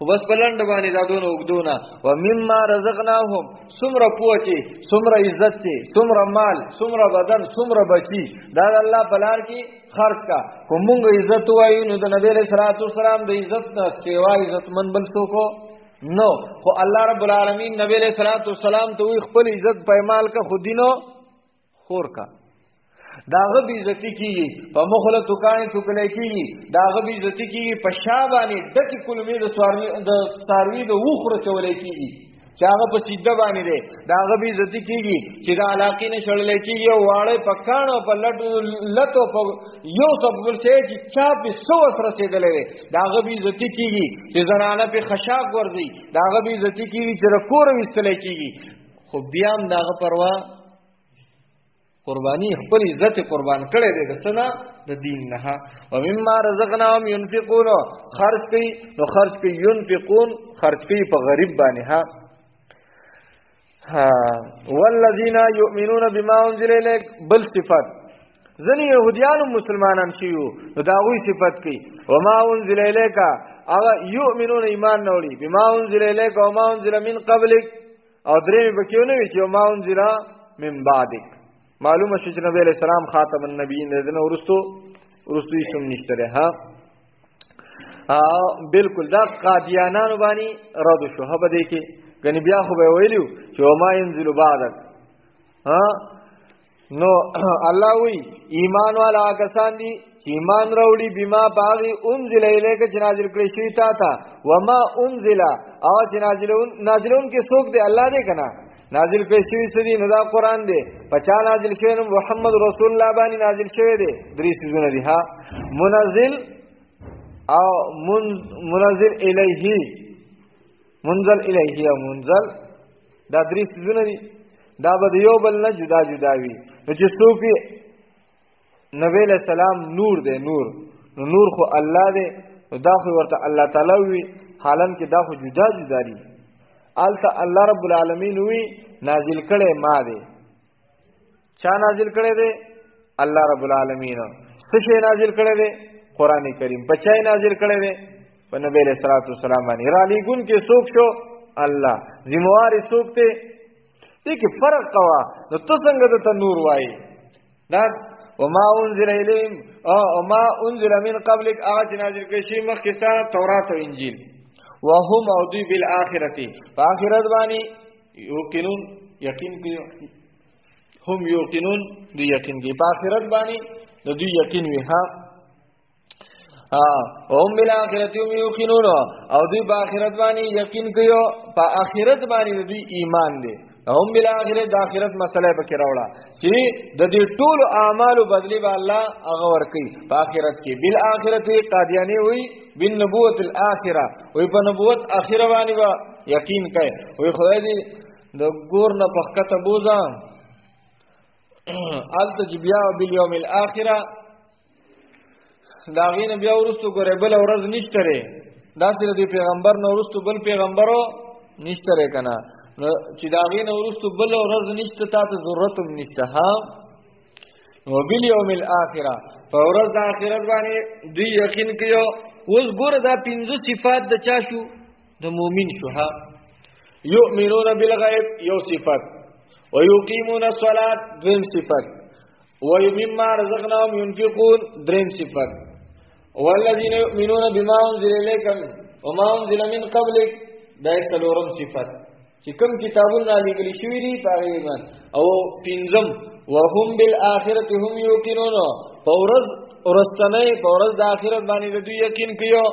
وبس بلند باندې دا دونه وګدونه و مما رزقناهم سمره پوچی سمره عزت چی سمره مال سمره بدن سمره بچی دا الله بلار کی خرج کا کومګ عزت وایو نو د نبی رسول الله د عزت نه سیوا عزت من بل سو کو نو خو الله رب العالمین نبی علیہ الصلوۃ والسلام ته خپل عزت پیمال کا خودینو خور کا داغه بی عزتی کیږي په مخله توکانې توکلې کیږي داغه بی عزتی کیږي په شا باندې ډکه کلمې د سواروي د ساروي د وخره چولې کیږي چې هغه په سیده باندې دی دا هغه به عزت کیږي چې دا علاقې نه شړل کیږي او واړې په کانو په لټو لټو په یو سب ورسې چې چا په سو سره رسیدلې وي دا هغه به عزت کیږي چې زنانه په خشاک ورځي دا هغه به عزت کیږي چې رکور وستل کیږي خو بیا هم داغه پروا قربانی خپل عزت قربان کړي دي د سنا د دین نه او مما رزقناهم ينفقون خرج کوي نو خرج کوي ينفقون خرج کوي په غریب باندې ها ها والذین یؤمنون بما انزل الیک بل صفات ځنی يهوديان او مسلمانان شيو نو دا غوي صفات کوي وما انزل الیک او یؤمنون ایمان نوړي بما انزل الیک او ما انزل من قبلک او درې په کې نه وی چې ما انذرا من بعدک معلومه شو چې نبی علیہ السلام خاتم النبیین دنه ورستو ورستو یې سم نشته ها بالکل دا قادیانانو باندې رد شو هبه دې کې غنی بیا خو به ویلو چې ما انزل بعدک ها نو الله وی ایمان والا کسان دي چې ایمان راوړي بما باغی انزل الیک چې نازل کړی شوی تا ته وما انزل او چې نازلون نازلون کې څوک دی الله دې کنا نازل کړی شوی څه دی نو دا قران دی پچا نازل شوی نو محمد رسول الله باندې نازل شوی دی درې سيزونه دي ها منزل او منزل الیه منزل الیه او منزل دا درې څیزونه دي دا به د یو بل نه جدا جدا وي نو چې څوک نبی له سلام نور دی نور نو نور خو الله دی نو دا خو ورته الله تعالی وي حالان کې دا خو جدا جدا دي آلته الله رب العالمین وی نازل کړي ما دی چا نازل کړي دي الله رب العالمین څه شي نازل کړي دي قران کریم بچای نازل کړي دي په نبی له صلوات والسلام باندې را لګون کې څوک شو الله ذمہوار څوک ته دې کې فرق کوا نو ته څنګه ته نور وای دا وما انزل الیم او ما انزل من قبلک هغه چې نازل کړي شي مخکې سره تورات او انجیل وهم او دوی بالآخرته په آخرت باندې یوقنون یقین کې هم یوقنون دی یقین کې په آخرت باندې د دې یقین وی ها هم بل آخرت هم یوقنون او دې په آخرت باندې یقین کوي په آخرت باندې د دې ایمان دی هم بل آخرت د آخرت مسله پکې راوړه چې د دې ټولو اعمالو بدلی به الله هغه ور کوي په آخرت کې بل آخرت قادیانی وی بن نبوت الاخره وی په نبوت اخره باندې با یقین کای وی خدای دې د ګور نه پخکته بوزا ال تجبیا بالیوم الاخره دا غین بیا ورستو ګره بل ورځ نشته ری دا سره دی پیغمبر نو ورستو بل پیغمبرو نشته ری کنه چې دا غین ورستو بل ورځ نشته تاسو ضرورت هم نشته ها نو بل یوم الاخره په ورځ د اخرت باندې دی یقین کيو اوس ګور دا پنځه صفات د چا شو د مؤمن شو ها یؤمنون بالغیب یو صفات ويقيمون الصلاه دویم صفات ومما رزقناهم ينفقون دریم صفات والذین یؤمنون بما انزل الیکم وما انزل من قبلک دا څلورم صفات چې کوم کتابونه را لېږل شوي دي په هغې ایمان او پنځم وهم بالآخرة هم یوقنون په ورځ ورستنۍ په ورځ د آخرت باندې د دوی یقین کیو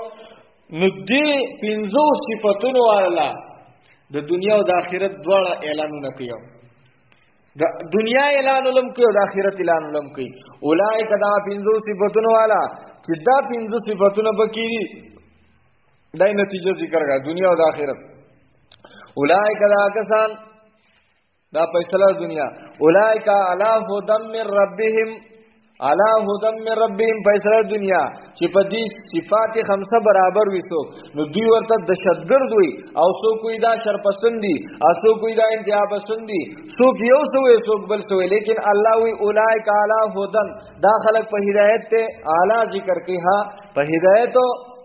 نو دې پنځو صفتونو والا د دنیا او د آخرت دواړه اعلانونه کیو د دنیا اعلان لم کوي او د آخرت اعلان لم کوي اولایک دا پنځو صفاتونو والا چې دا پنځه صفاتونه بکیری دای نتیجه ذکر کړه دنیا او د آخرت اولائک دا کسان دا فیصله دنیا اولائک علی هدم من ربهم علی هدم من ربهم فیصله دنیا چې په دې صفات خمسه برابر وسو نو دوی ورته دشتګرد وي او سو کوئی دا شرپسندي او سو کوئی دا انتها پسندي سو یو سو یو سو بل سو لیکن الله وی اولائک علی هدن دا خلق په هدایت ته اعلی ذکر کوي ها په هدایت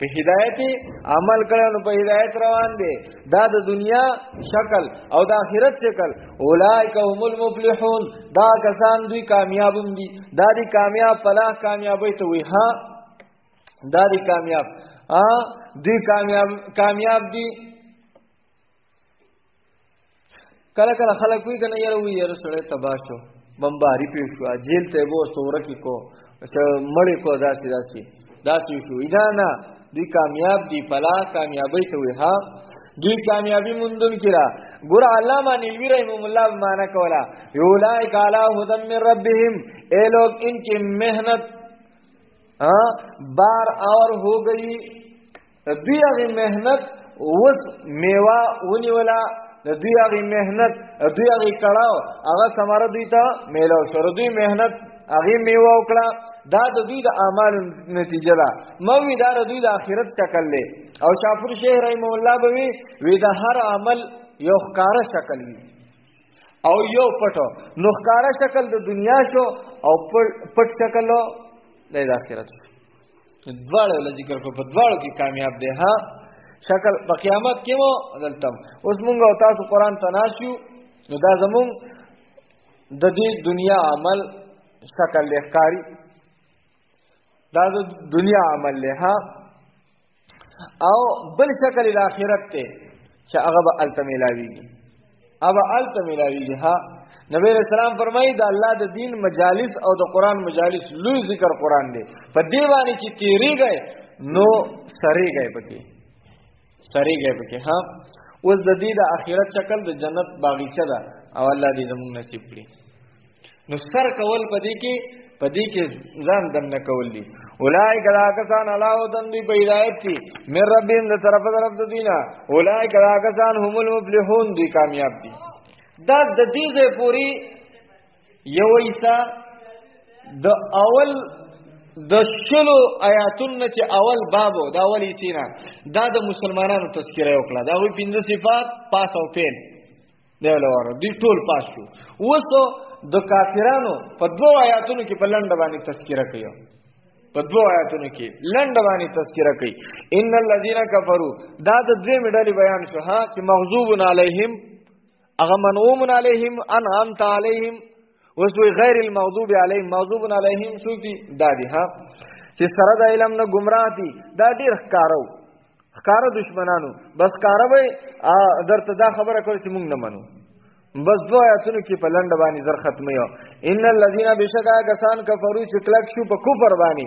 په هدایت عمل کړو نو په هدایت روان دي دا د دنیا شکل او د آخرت شکل اولایک هم المفلحون دا کسان دوی کامیابم دي دا دي کامیاب فلاح کامیابی ته وي ها دا دي کامیاب ا دوی کامیاب کامیاب دي کله کله خلک وی کنه یره وی یره سره تباشو بمباری پیښ شو جیل ته وو سور کی کو مړی کو داسې داسې داسې شو ادا نه دوی کامیاب دی پلا کامیابی ته وی ها دوی کامیابی مندون کرا ګور علامه نیلوی رحم الله معنا کولا یولای کالا هدم من ربهم اے لوگ ان کی محنت بار اور ہو گئی د دوی هغه مهنت اوس میوه ونیولا د دوی هغه مهنت د دوی هغه کړهو هغه ثمره دوی ته میلاو شو د دوی مهنت هغه میوه وکړه دا د دوی د اعمال نتیجه ده موي دا د دوی د آخرت شکل دی او شافر شیخ رحم الله به وی وی د هر عمل یو ښکارا شکل وی او یو پټو نو ښکارا شکل د دنیا شو او پټ شکل د آخرت شو دواړو له ذکر کو په دواړو کې کامیاب دی ها شکل په قیامت کې وو دلته اوس مونږ او تاسو قران تناسیو نو دا زمون د دې دنیا عمل شکل لخکاری دا د دنیا عمل له او بل شکل د آخرت ته چې هغه به الته ملاویږي هغه الته ملاویږي ها نبی رسول الله فرمایي دا الله د دین مجالس او د قران مجالس لوی ذکر قران دی په دی باندې چې تیری گئے نو سری گئے پکې سری گئے پکې ها اوس د دې د آخرت شکل د جنت باغچه ده او الله دې زموږ نصیب کړي نو سر کول په دې کې په دې کې ځان دم نه کول دي اولای کدا کسان علاو دن دی په ہدایت کی مې ربین د طرف طرف د دینا اولای کدا کسان هم المفلحون دی کامیاب دي دا د دې ځای پوری یو ایسا د اول د شلو آیاتونو چې اول بابو دا اول ایسینا دا د مسلمانانو تذکرہ وکړه دا وی پنځه صفات پاس او پین دی ولوره دی ټول پاس شو اوس د کافرانو په دوو آیاتونو کې په لنډه باندې تذکرہ کوي په دوو آیاتونو کې لنډه باندې تذکرہ کوي ان الذين كفروا دا د دوی مډالي بیان شو ها چې مغضوب علیهم اغه منعوم علیهم انعمت علیهم اوس وی غیر المغضوب علیهم مغضوب علیهم څوک دي دا دي ها چې سره د علم نه گمراه دي دا ډیر ښکارو ښکارو دشمنانو بس ښکارو به درته دا خبره کوي چې مونږ نه منو بس دو آیاتونو کې په لنډ باندې زر ختمه یو ان الذين بشکا کسان کفرو چې کلک شو په کفر باندې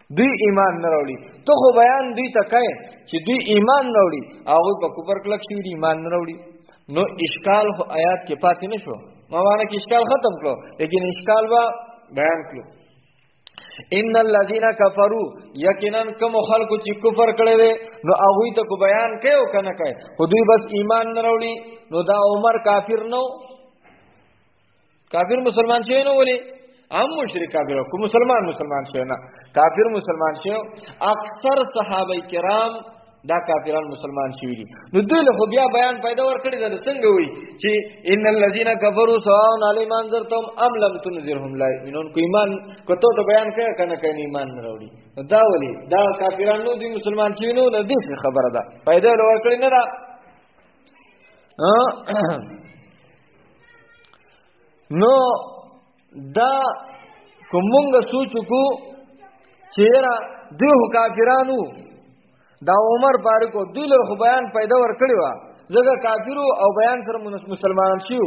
دوی ایمان نه راوړي ته خو بیان دوی ته کوي چې دوی ایمان نه راوړي هغه په کوپر کلک شي ایمان نه راوړي نو اشکال خو آیات کې پاتې نشو ما باندې کې اشکال ختم کړو لیکن اشکال با بیان کړو ان الذين كفروا یقینا کوم خلکو چې کفر کړي وي نو هغه ته کو بیان کوي او کنه کوي خو دوی بس ایمان نه راوړي نو دا عمر کافر نو کافر مسلمان شوی نو ولې هم مشرک کافر کو مسلمان مسلمان شوی نه کافر مسلمان شوی اکثر صحابه کرام دا کافران مسلمان شوی دي نو دوی له بیا بیان پیدا ور کړی دا څنګه وي چې ان الذين كفروا سواء عليهم انذرتم ام لم تنذرهم لا يؤمنون کو ایمان کته ته بیان کړه کنه کنه ایمان نه وروړي دا ولي دا کافرانو دي مسلمان شوی نو نه دي خبره ده پیدا ور کړی نه دا نو دا کومنګ سوچ کو چیرې دوه کافرانو دا عمر فاروق دوی له بیان پیدا ور کړی و زګه کافرو او بیان سره مسلمانان شیو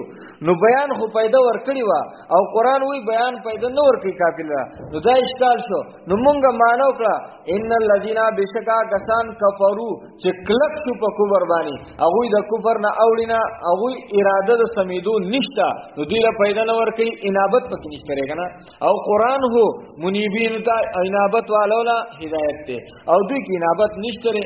نو بیان خو پیدا ور کړی و او قران وی بیان پیدا نه ور کوي کافر نو دا اشکال شو نو مونږه مانو کړه ان الذين بشکا کسان کفرو چې کلک شو په کفر باندې هغه د کفر نه اوړینا هغه اراده د سمیدو نشتا نو دی له پیدا نه ور کوي انابت پکې نشته رګنا او قران هو منیبین ته انابت والولا هدایت ته او دوی کې انابت نشته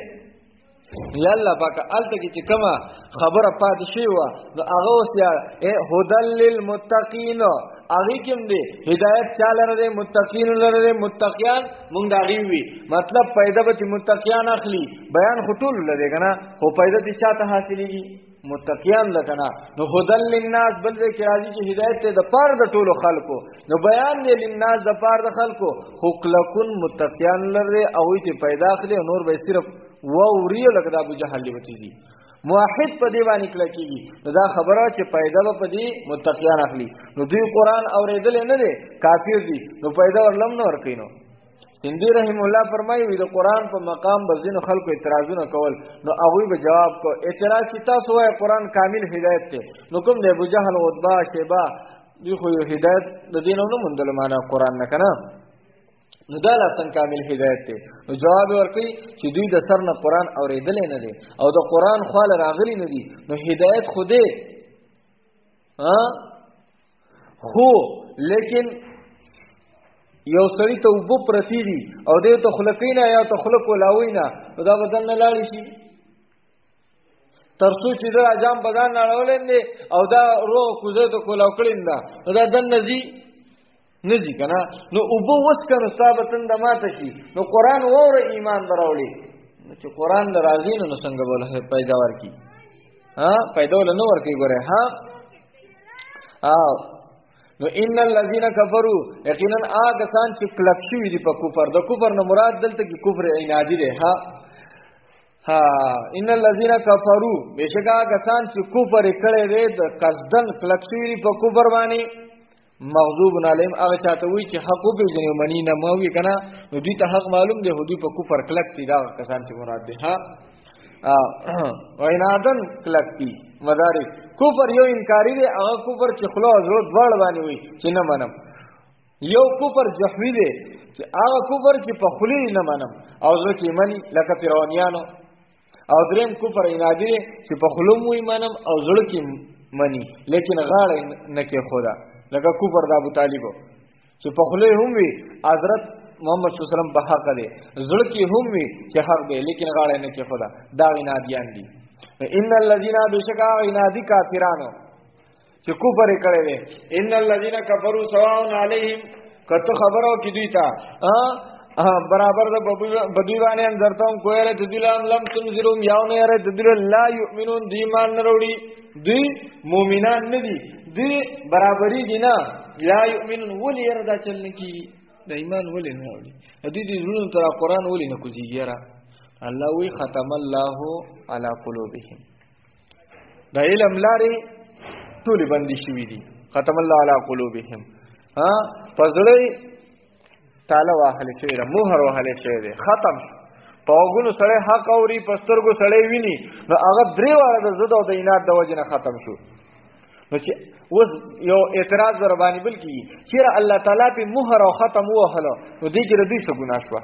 یا الله پاک الته کې چې کومه خبره پاتې شوی و نو هغه اوس یا هدل للمتقین هغه کوم دی هدایت چاله نه دی متقین لره دی متقیان مونږ دا غوي مطلب پیدا به متقیان اخلي بیان خطول لره کنه خو پیدا دي چاته حاصلېږي متقیان لکنا نو هدل للناس بل ذکر راځي چې هدایت ته د پاره د ټولو خلکو نو بیان دی للناس د پاره د خلکو حکلکن متقیان لره او ته پیدا کړي نور به صرف و وریو لکه د ابو جهل لوتی دي موحد په دی باندې کله کیږي نو دا خبره چې پیدا به په دی متقیان اخلي نو دوی قران اوریدل نه دي کافر دي نو پیدا ورلم نه ور کینو سندی رحم الله فرمایي وي د قران په مقام به ځینو خلکو اعتراضونه کول نو هغه به جواب کو اعتراض چې تاسو وای قران کامل هدایت ته نو کوم د ابو جهل او عتبہ شیبا دی خو یو هدایت د دینو نه مندل معنا قران نه کنه نو دا لاسن کامل هدایت دی نو جواب ورکړي چې دوی د سر نه قران اوریدل نه دي او د قران خال راغلي نه دي نو هدایت خوده ها خو لیکن یو سړی ته وب پرتی دي او دې ته خلقینا یا ته خلق ولاوینا دا بدن نه لاړ شي ترڅو چې دا جام بدن نه اړولې او دا روغ کوزه ته کولاو کړیندا دا دن نزی نزی کنه نو اوبو وس کنه صاحب تند ماته شي نو قران وره ایمان دراولي نو چې قران د راځي نو څنګه بوله پیدا ورکی ها پیدا ول نو ورکی ګوره ها او نو ان الذين كفروا یقینا هغه سان چې کلک شوی دی په کفر د کفر نه مراد دلته کې کفر عنادی دی ها ها ان الذين كفروا بشکا کسان چې کفر کړي دي د قصدن کلک شوی په کفر باندې مغضوب علیهم هغه چاته وی چې حق او پیژنې او منی نه مو وی کنه نو دوی ته حق معلوم دی هدی په کفر کلک دی دا کسان ته مراد دی ها او عنادن کلک دی مدارک کفر یو انکاری دی هغه کفر چې خلا زړه دواړ باندې وی چې نه منم یو کفر جحوی دی چې هغه کفر چې په خلی نه منم او زه کې منی لکه فرعونانو او دریم کفر عنادی دی چې په خلوم وی منم او زړه کې منی لیکن غاړه نه کې خدا لکه کفر د ابو طالب چې په خله هم وی حضرت محمد صلی الله علیه وسلم په حق دی زړه کې هم وی چې حق دی لیکن غاړه نه کې خدا دا عنادیان دي ان الذين بشکا عنادی کافرانو چې کفر کړي وي ان الذين كفروا سواء عليهم کته خبرو کې دوی ته برابر د بدوی باندې انځرته هم کوی رته دوی لام لم تنذرهم یاو نه رته دوی لا یؤمنون دی مان نه وروړي دوی مؤمنان نه دي دوی برابرۍ دي نه لا یؤمنون ولې ردا چل نه کی د ایمان ولې نه وروړي دوی دې زړونو تر قران ولې نه کوزیږي را الله وی ختم الله علی قلوبهم دا علم لاري ټول باندې شوې دي ختم الله علی قلوبهم ها پزړې تعالی واهل شوی دا مهر واهل شوی دی ختم پاغونو سره حق اوري پسترګو سره ویني نو هغه درې واره د زده او د عنایت د وجنه ختم شو نو چې اوس یو اعتراض ور باندې بل کی چیرې الله تعالی په مهر او ختم وهلو نو دې کې د دوی څه ګناه شوه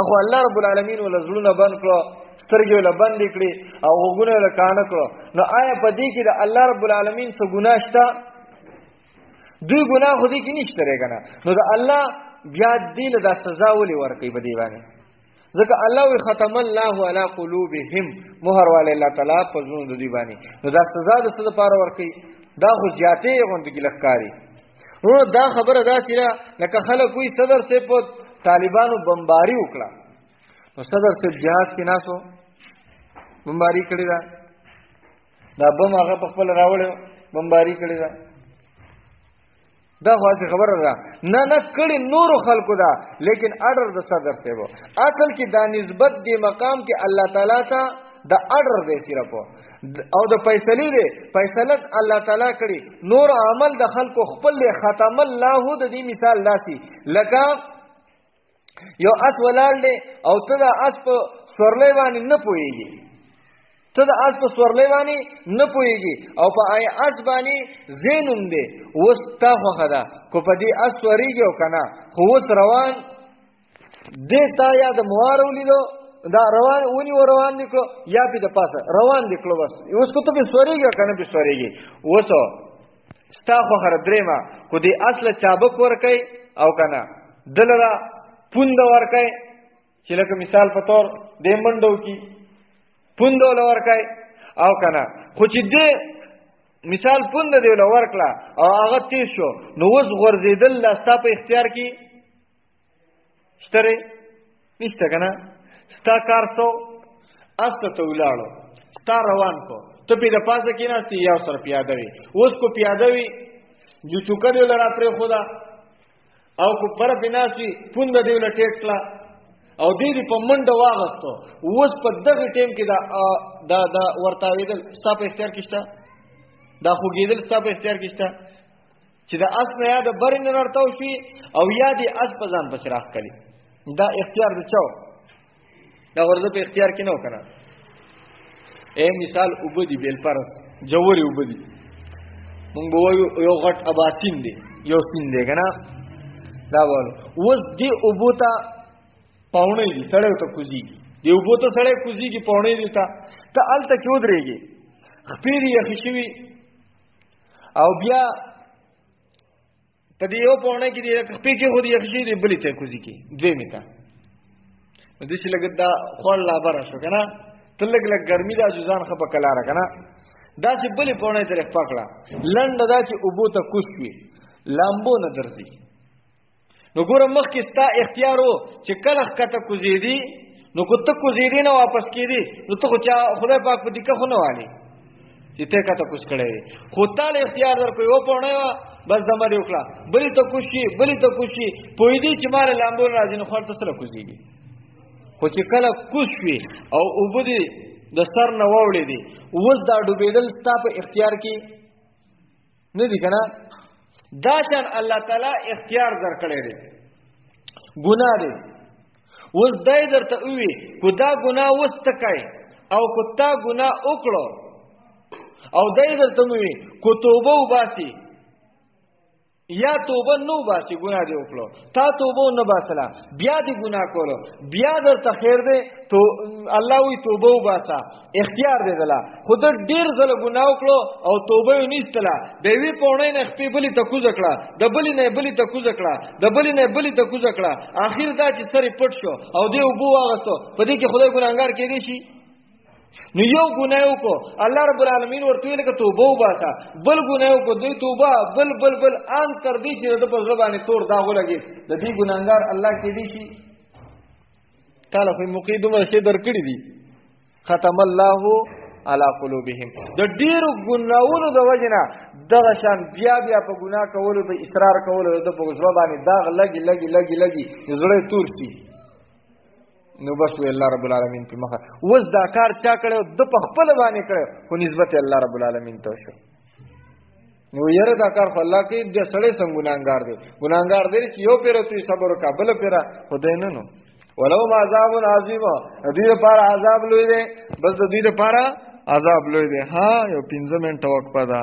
اخو الله رب العالمین ول زړونه بند کړو سترګې ول بند کړې او وګونه ول کان کړو نو آیا په دې کې د الله رب العالمین څخه ګناه شته دوی ګناه خو دې کې نشته رګنه نو د الله بیا دې له دا سزا ولې ورکې په دی باندې ځکه الله وی ختم الله علی قلوبهم مہر والے الله تعالی په زړه دوی باندې نو دا سزا د څه لپاره ورکې دا خو زیاتې غوند کې لخکاری ورو دا خبره دا چې لکه خلک وي صدر سه په طالبانو بمباری وکړه نو صدر سه جهاز کې ناسو بمباری کړی دا دا بم هغه په خپل راوړل بمباری کړی دا دا خاصه خبره ده نه نه کړي نور خلکو دا لیکن اډر د صدر سه وو اصل کې دا نسبت دی مقام کې الله تعالی ته دا اډر دی صرف او د فیصله دی فیصله الله تعالی کړي نور عمل د خلکو خپل ختم الله د دې مثال داسي لکه یو اس ولال دی او ته د اس په سورلې باندې نه پويږي ته د اس په سورلې باندې نه پويږي او په آی اس باندې زینوم دی وستا خو خدا کو په دې اس وريږي او کنه خو وس روان دې تا یا د موارو لیدو دا روان ونی و روان نکلو یا پی د پاسه روان نکلو بس اوس کو ته به سوريږي کنه به سوريږي وسو ستا خو هر درېما کو دې اصل چابک ور کوي او کنه دلرا پوند ور کوي چې لکه مثال په تور دې منډو کی پوند ور کوي او کنه خو چې دې مثال پوند دی ولور کړه او هغه تیز شو نو وس غورځیدل لاستا په اختیار کې شتره نشته کنه ستا کار سو است ته ولاړو ستا روان کو ته په د پاسه کې ناشتي یو سر پیاده وي اوس کو پیاده وي جو چوکر یو لرا پر خدا او کو پر بناسي پوند دی ول ټیکلا او دې دې په منډه واغستو اوس په دغه ټیم کې دا دا دا ورتاویدل ستا په اختیار کې شته دا خوګیدل ستا په اختیار کې شته چې د اس نه یا د برې نه رارتاو شوي او یا د اس په ځان پسې راښکلي دا اختیار د چا دا ورځه په اختیار کې نه و که نه اے مثال اوبه دي بېلپرس جوورې اوبه دي مونږ به وایو یو غټ اباسین دی یو سین دی که نه دا به اوس دې اوبو ته پاوڼۍ دي سړی ورته کوزېږي دې اوبو ته سړی کوزېږي پاوڼۍ دي ته ته هلته کې ودرېږې خپې دې یخې شوي او بیا په دې یو پونه کې دې خپې کې خو دې خشي دې بلې ته کوزي کې دوی میته نو دې چې لګ دا خور لا بار شو کنه تل لګ لګ ګرمي دا جزان خپه کلا را کنه دا چې بلې پونه ترې پکړه لند دا چې اوبو ته کوشوي لامبو نه درځي نو ګوره مخکې ستا اختیار وو چې کله ښکته کوزېدي نو که ته کوزېدي نه واپس کېدي نو ته خو چا خدای پاک په دیکه خو نه والي چې ته کته کوز کړی وي خو تاله اختیار درکوي و پوڼه وه بس دمه دې وکړه بلې ته کوز شي بلې ته کوز شي پوهېدي چې ماله لامبور راځي نو خور ته سره کوزېږي خو چې کله کوز شوي او اوبه دې د سر نه واوړې دي اوس دا ډوبېدل ستا په اختیار کې نه دي کنه دا شان الله تعالی اختیار درکړی دی ګناه دی اوس دای درته وی کو دا ګناه وستکای او کو تا ګناه وکړو او دای درته وی کو توبه وباسي یا توبه نو باسي ګناه دی وکړو تا توبه نه باسلا بیا دی ګناه کولو بیا درته خیر دی تو الله وی توبه وباسا اختیار دی دلا خود ډیر زل ګناه وکړو او توبه یې نیستلا به وی پونه نه خپې بلی ته کوز کړه د بلی نه بلی ته کوز کړه د بلی نه بلی ته کوز کړه اخر دا چې سری پټ شو او دی وبو واغستو په دې کې خدای ګناګار کېږي شي نو یو ګناه وکړو الله رب العالمین ورته ویل ک توبه وباسه بل ګناه وکړو دوی توبه بل بل بل ان تر دې چې د په زبانه تور داغو لګي د دې ګناګار الله کې دي شي تعالی خو موقع دومره شي درکړي دي ختم الله علی قلوبهم د ډیرو ګناوونو د وجنه دغه شان بیا بیا په ګناه کولو په اصرار کولو د په ځوابانه داغ لګي لګي لګي لګي زړه تور شي نو بس وی الله رب العالمین په مخه وز دا کار چا کړو د په خپل باندې کړو خو نسبت الله رب العالمین ته شو نو یره دا کار خو الله کې د سړی څنګه ګناګار دی ګناګار دی چې یو پیره توي صبر وکا بل پیره خدای نه نو ولو ما عذاب عظیم دې لپاره عذاب لوی دی بس دې لپاره عذاب لوی دی ها یو 15 منټه وقفه ده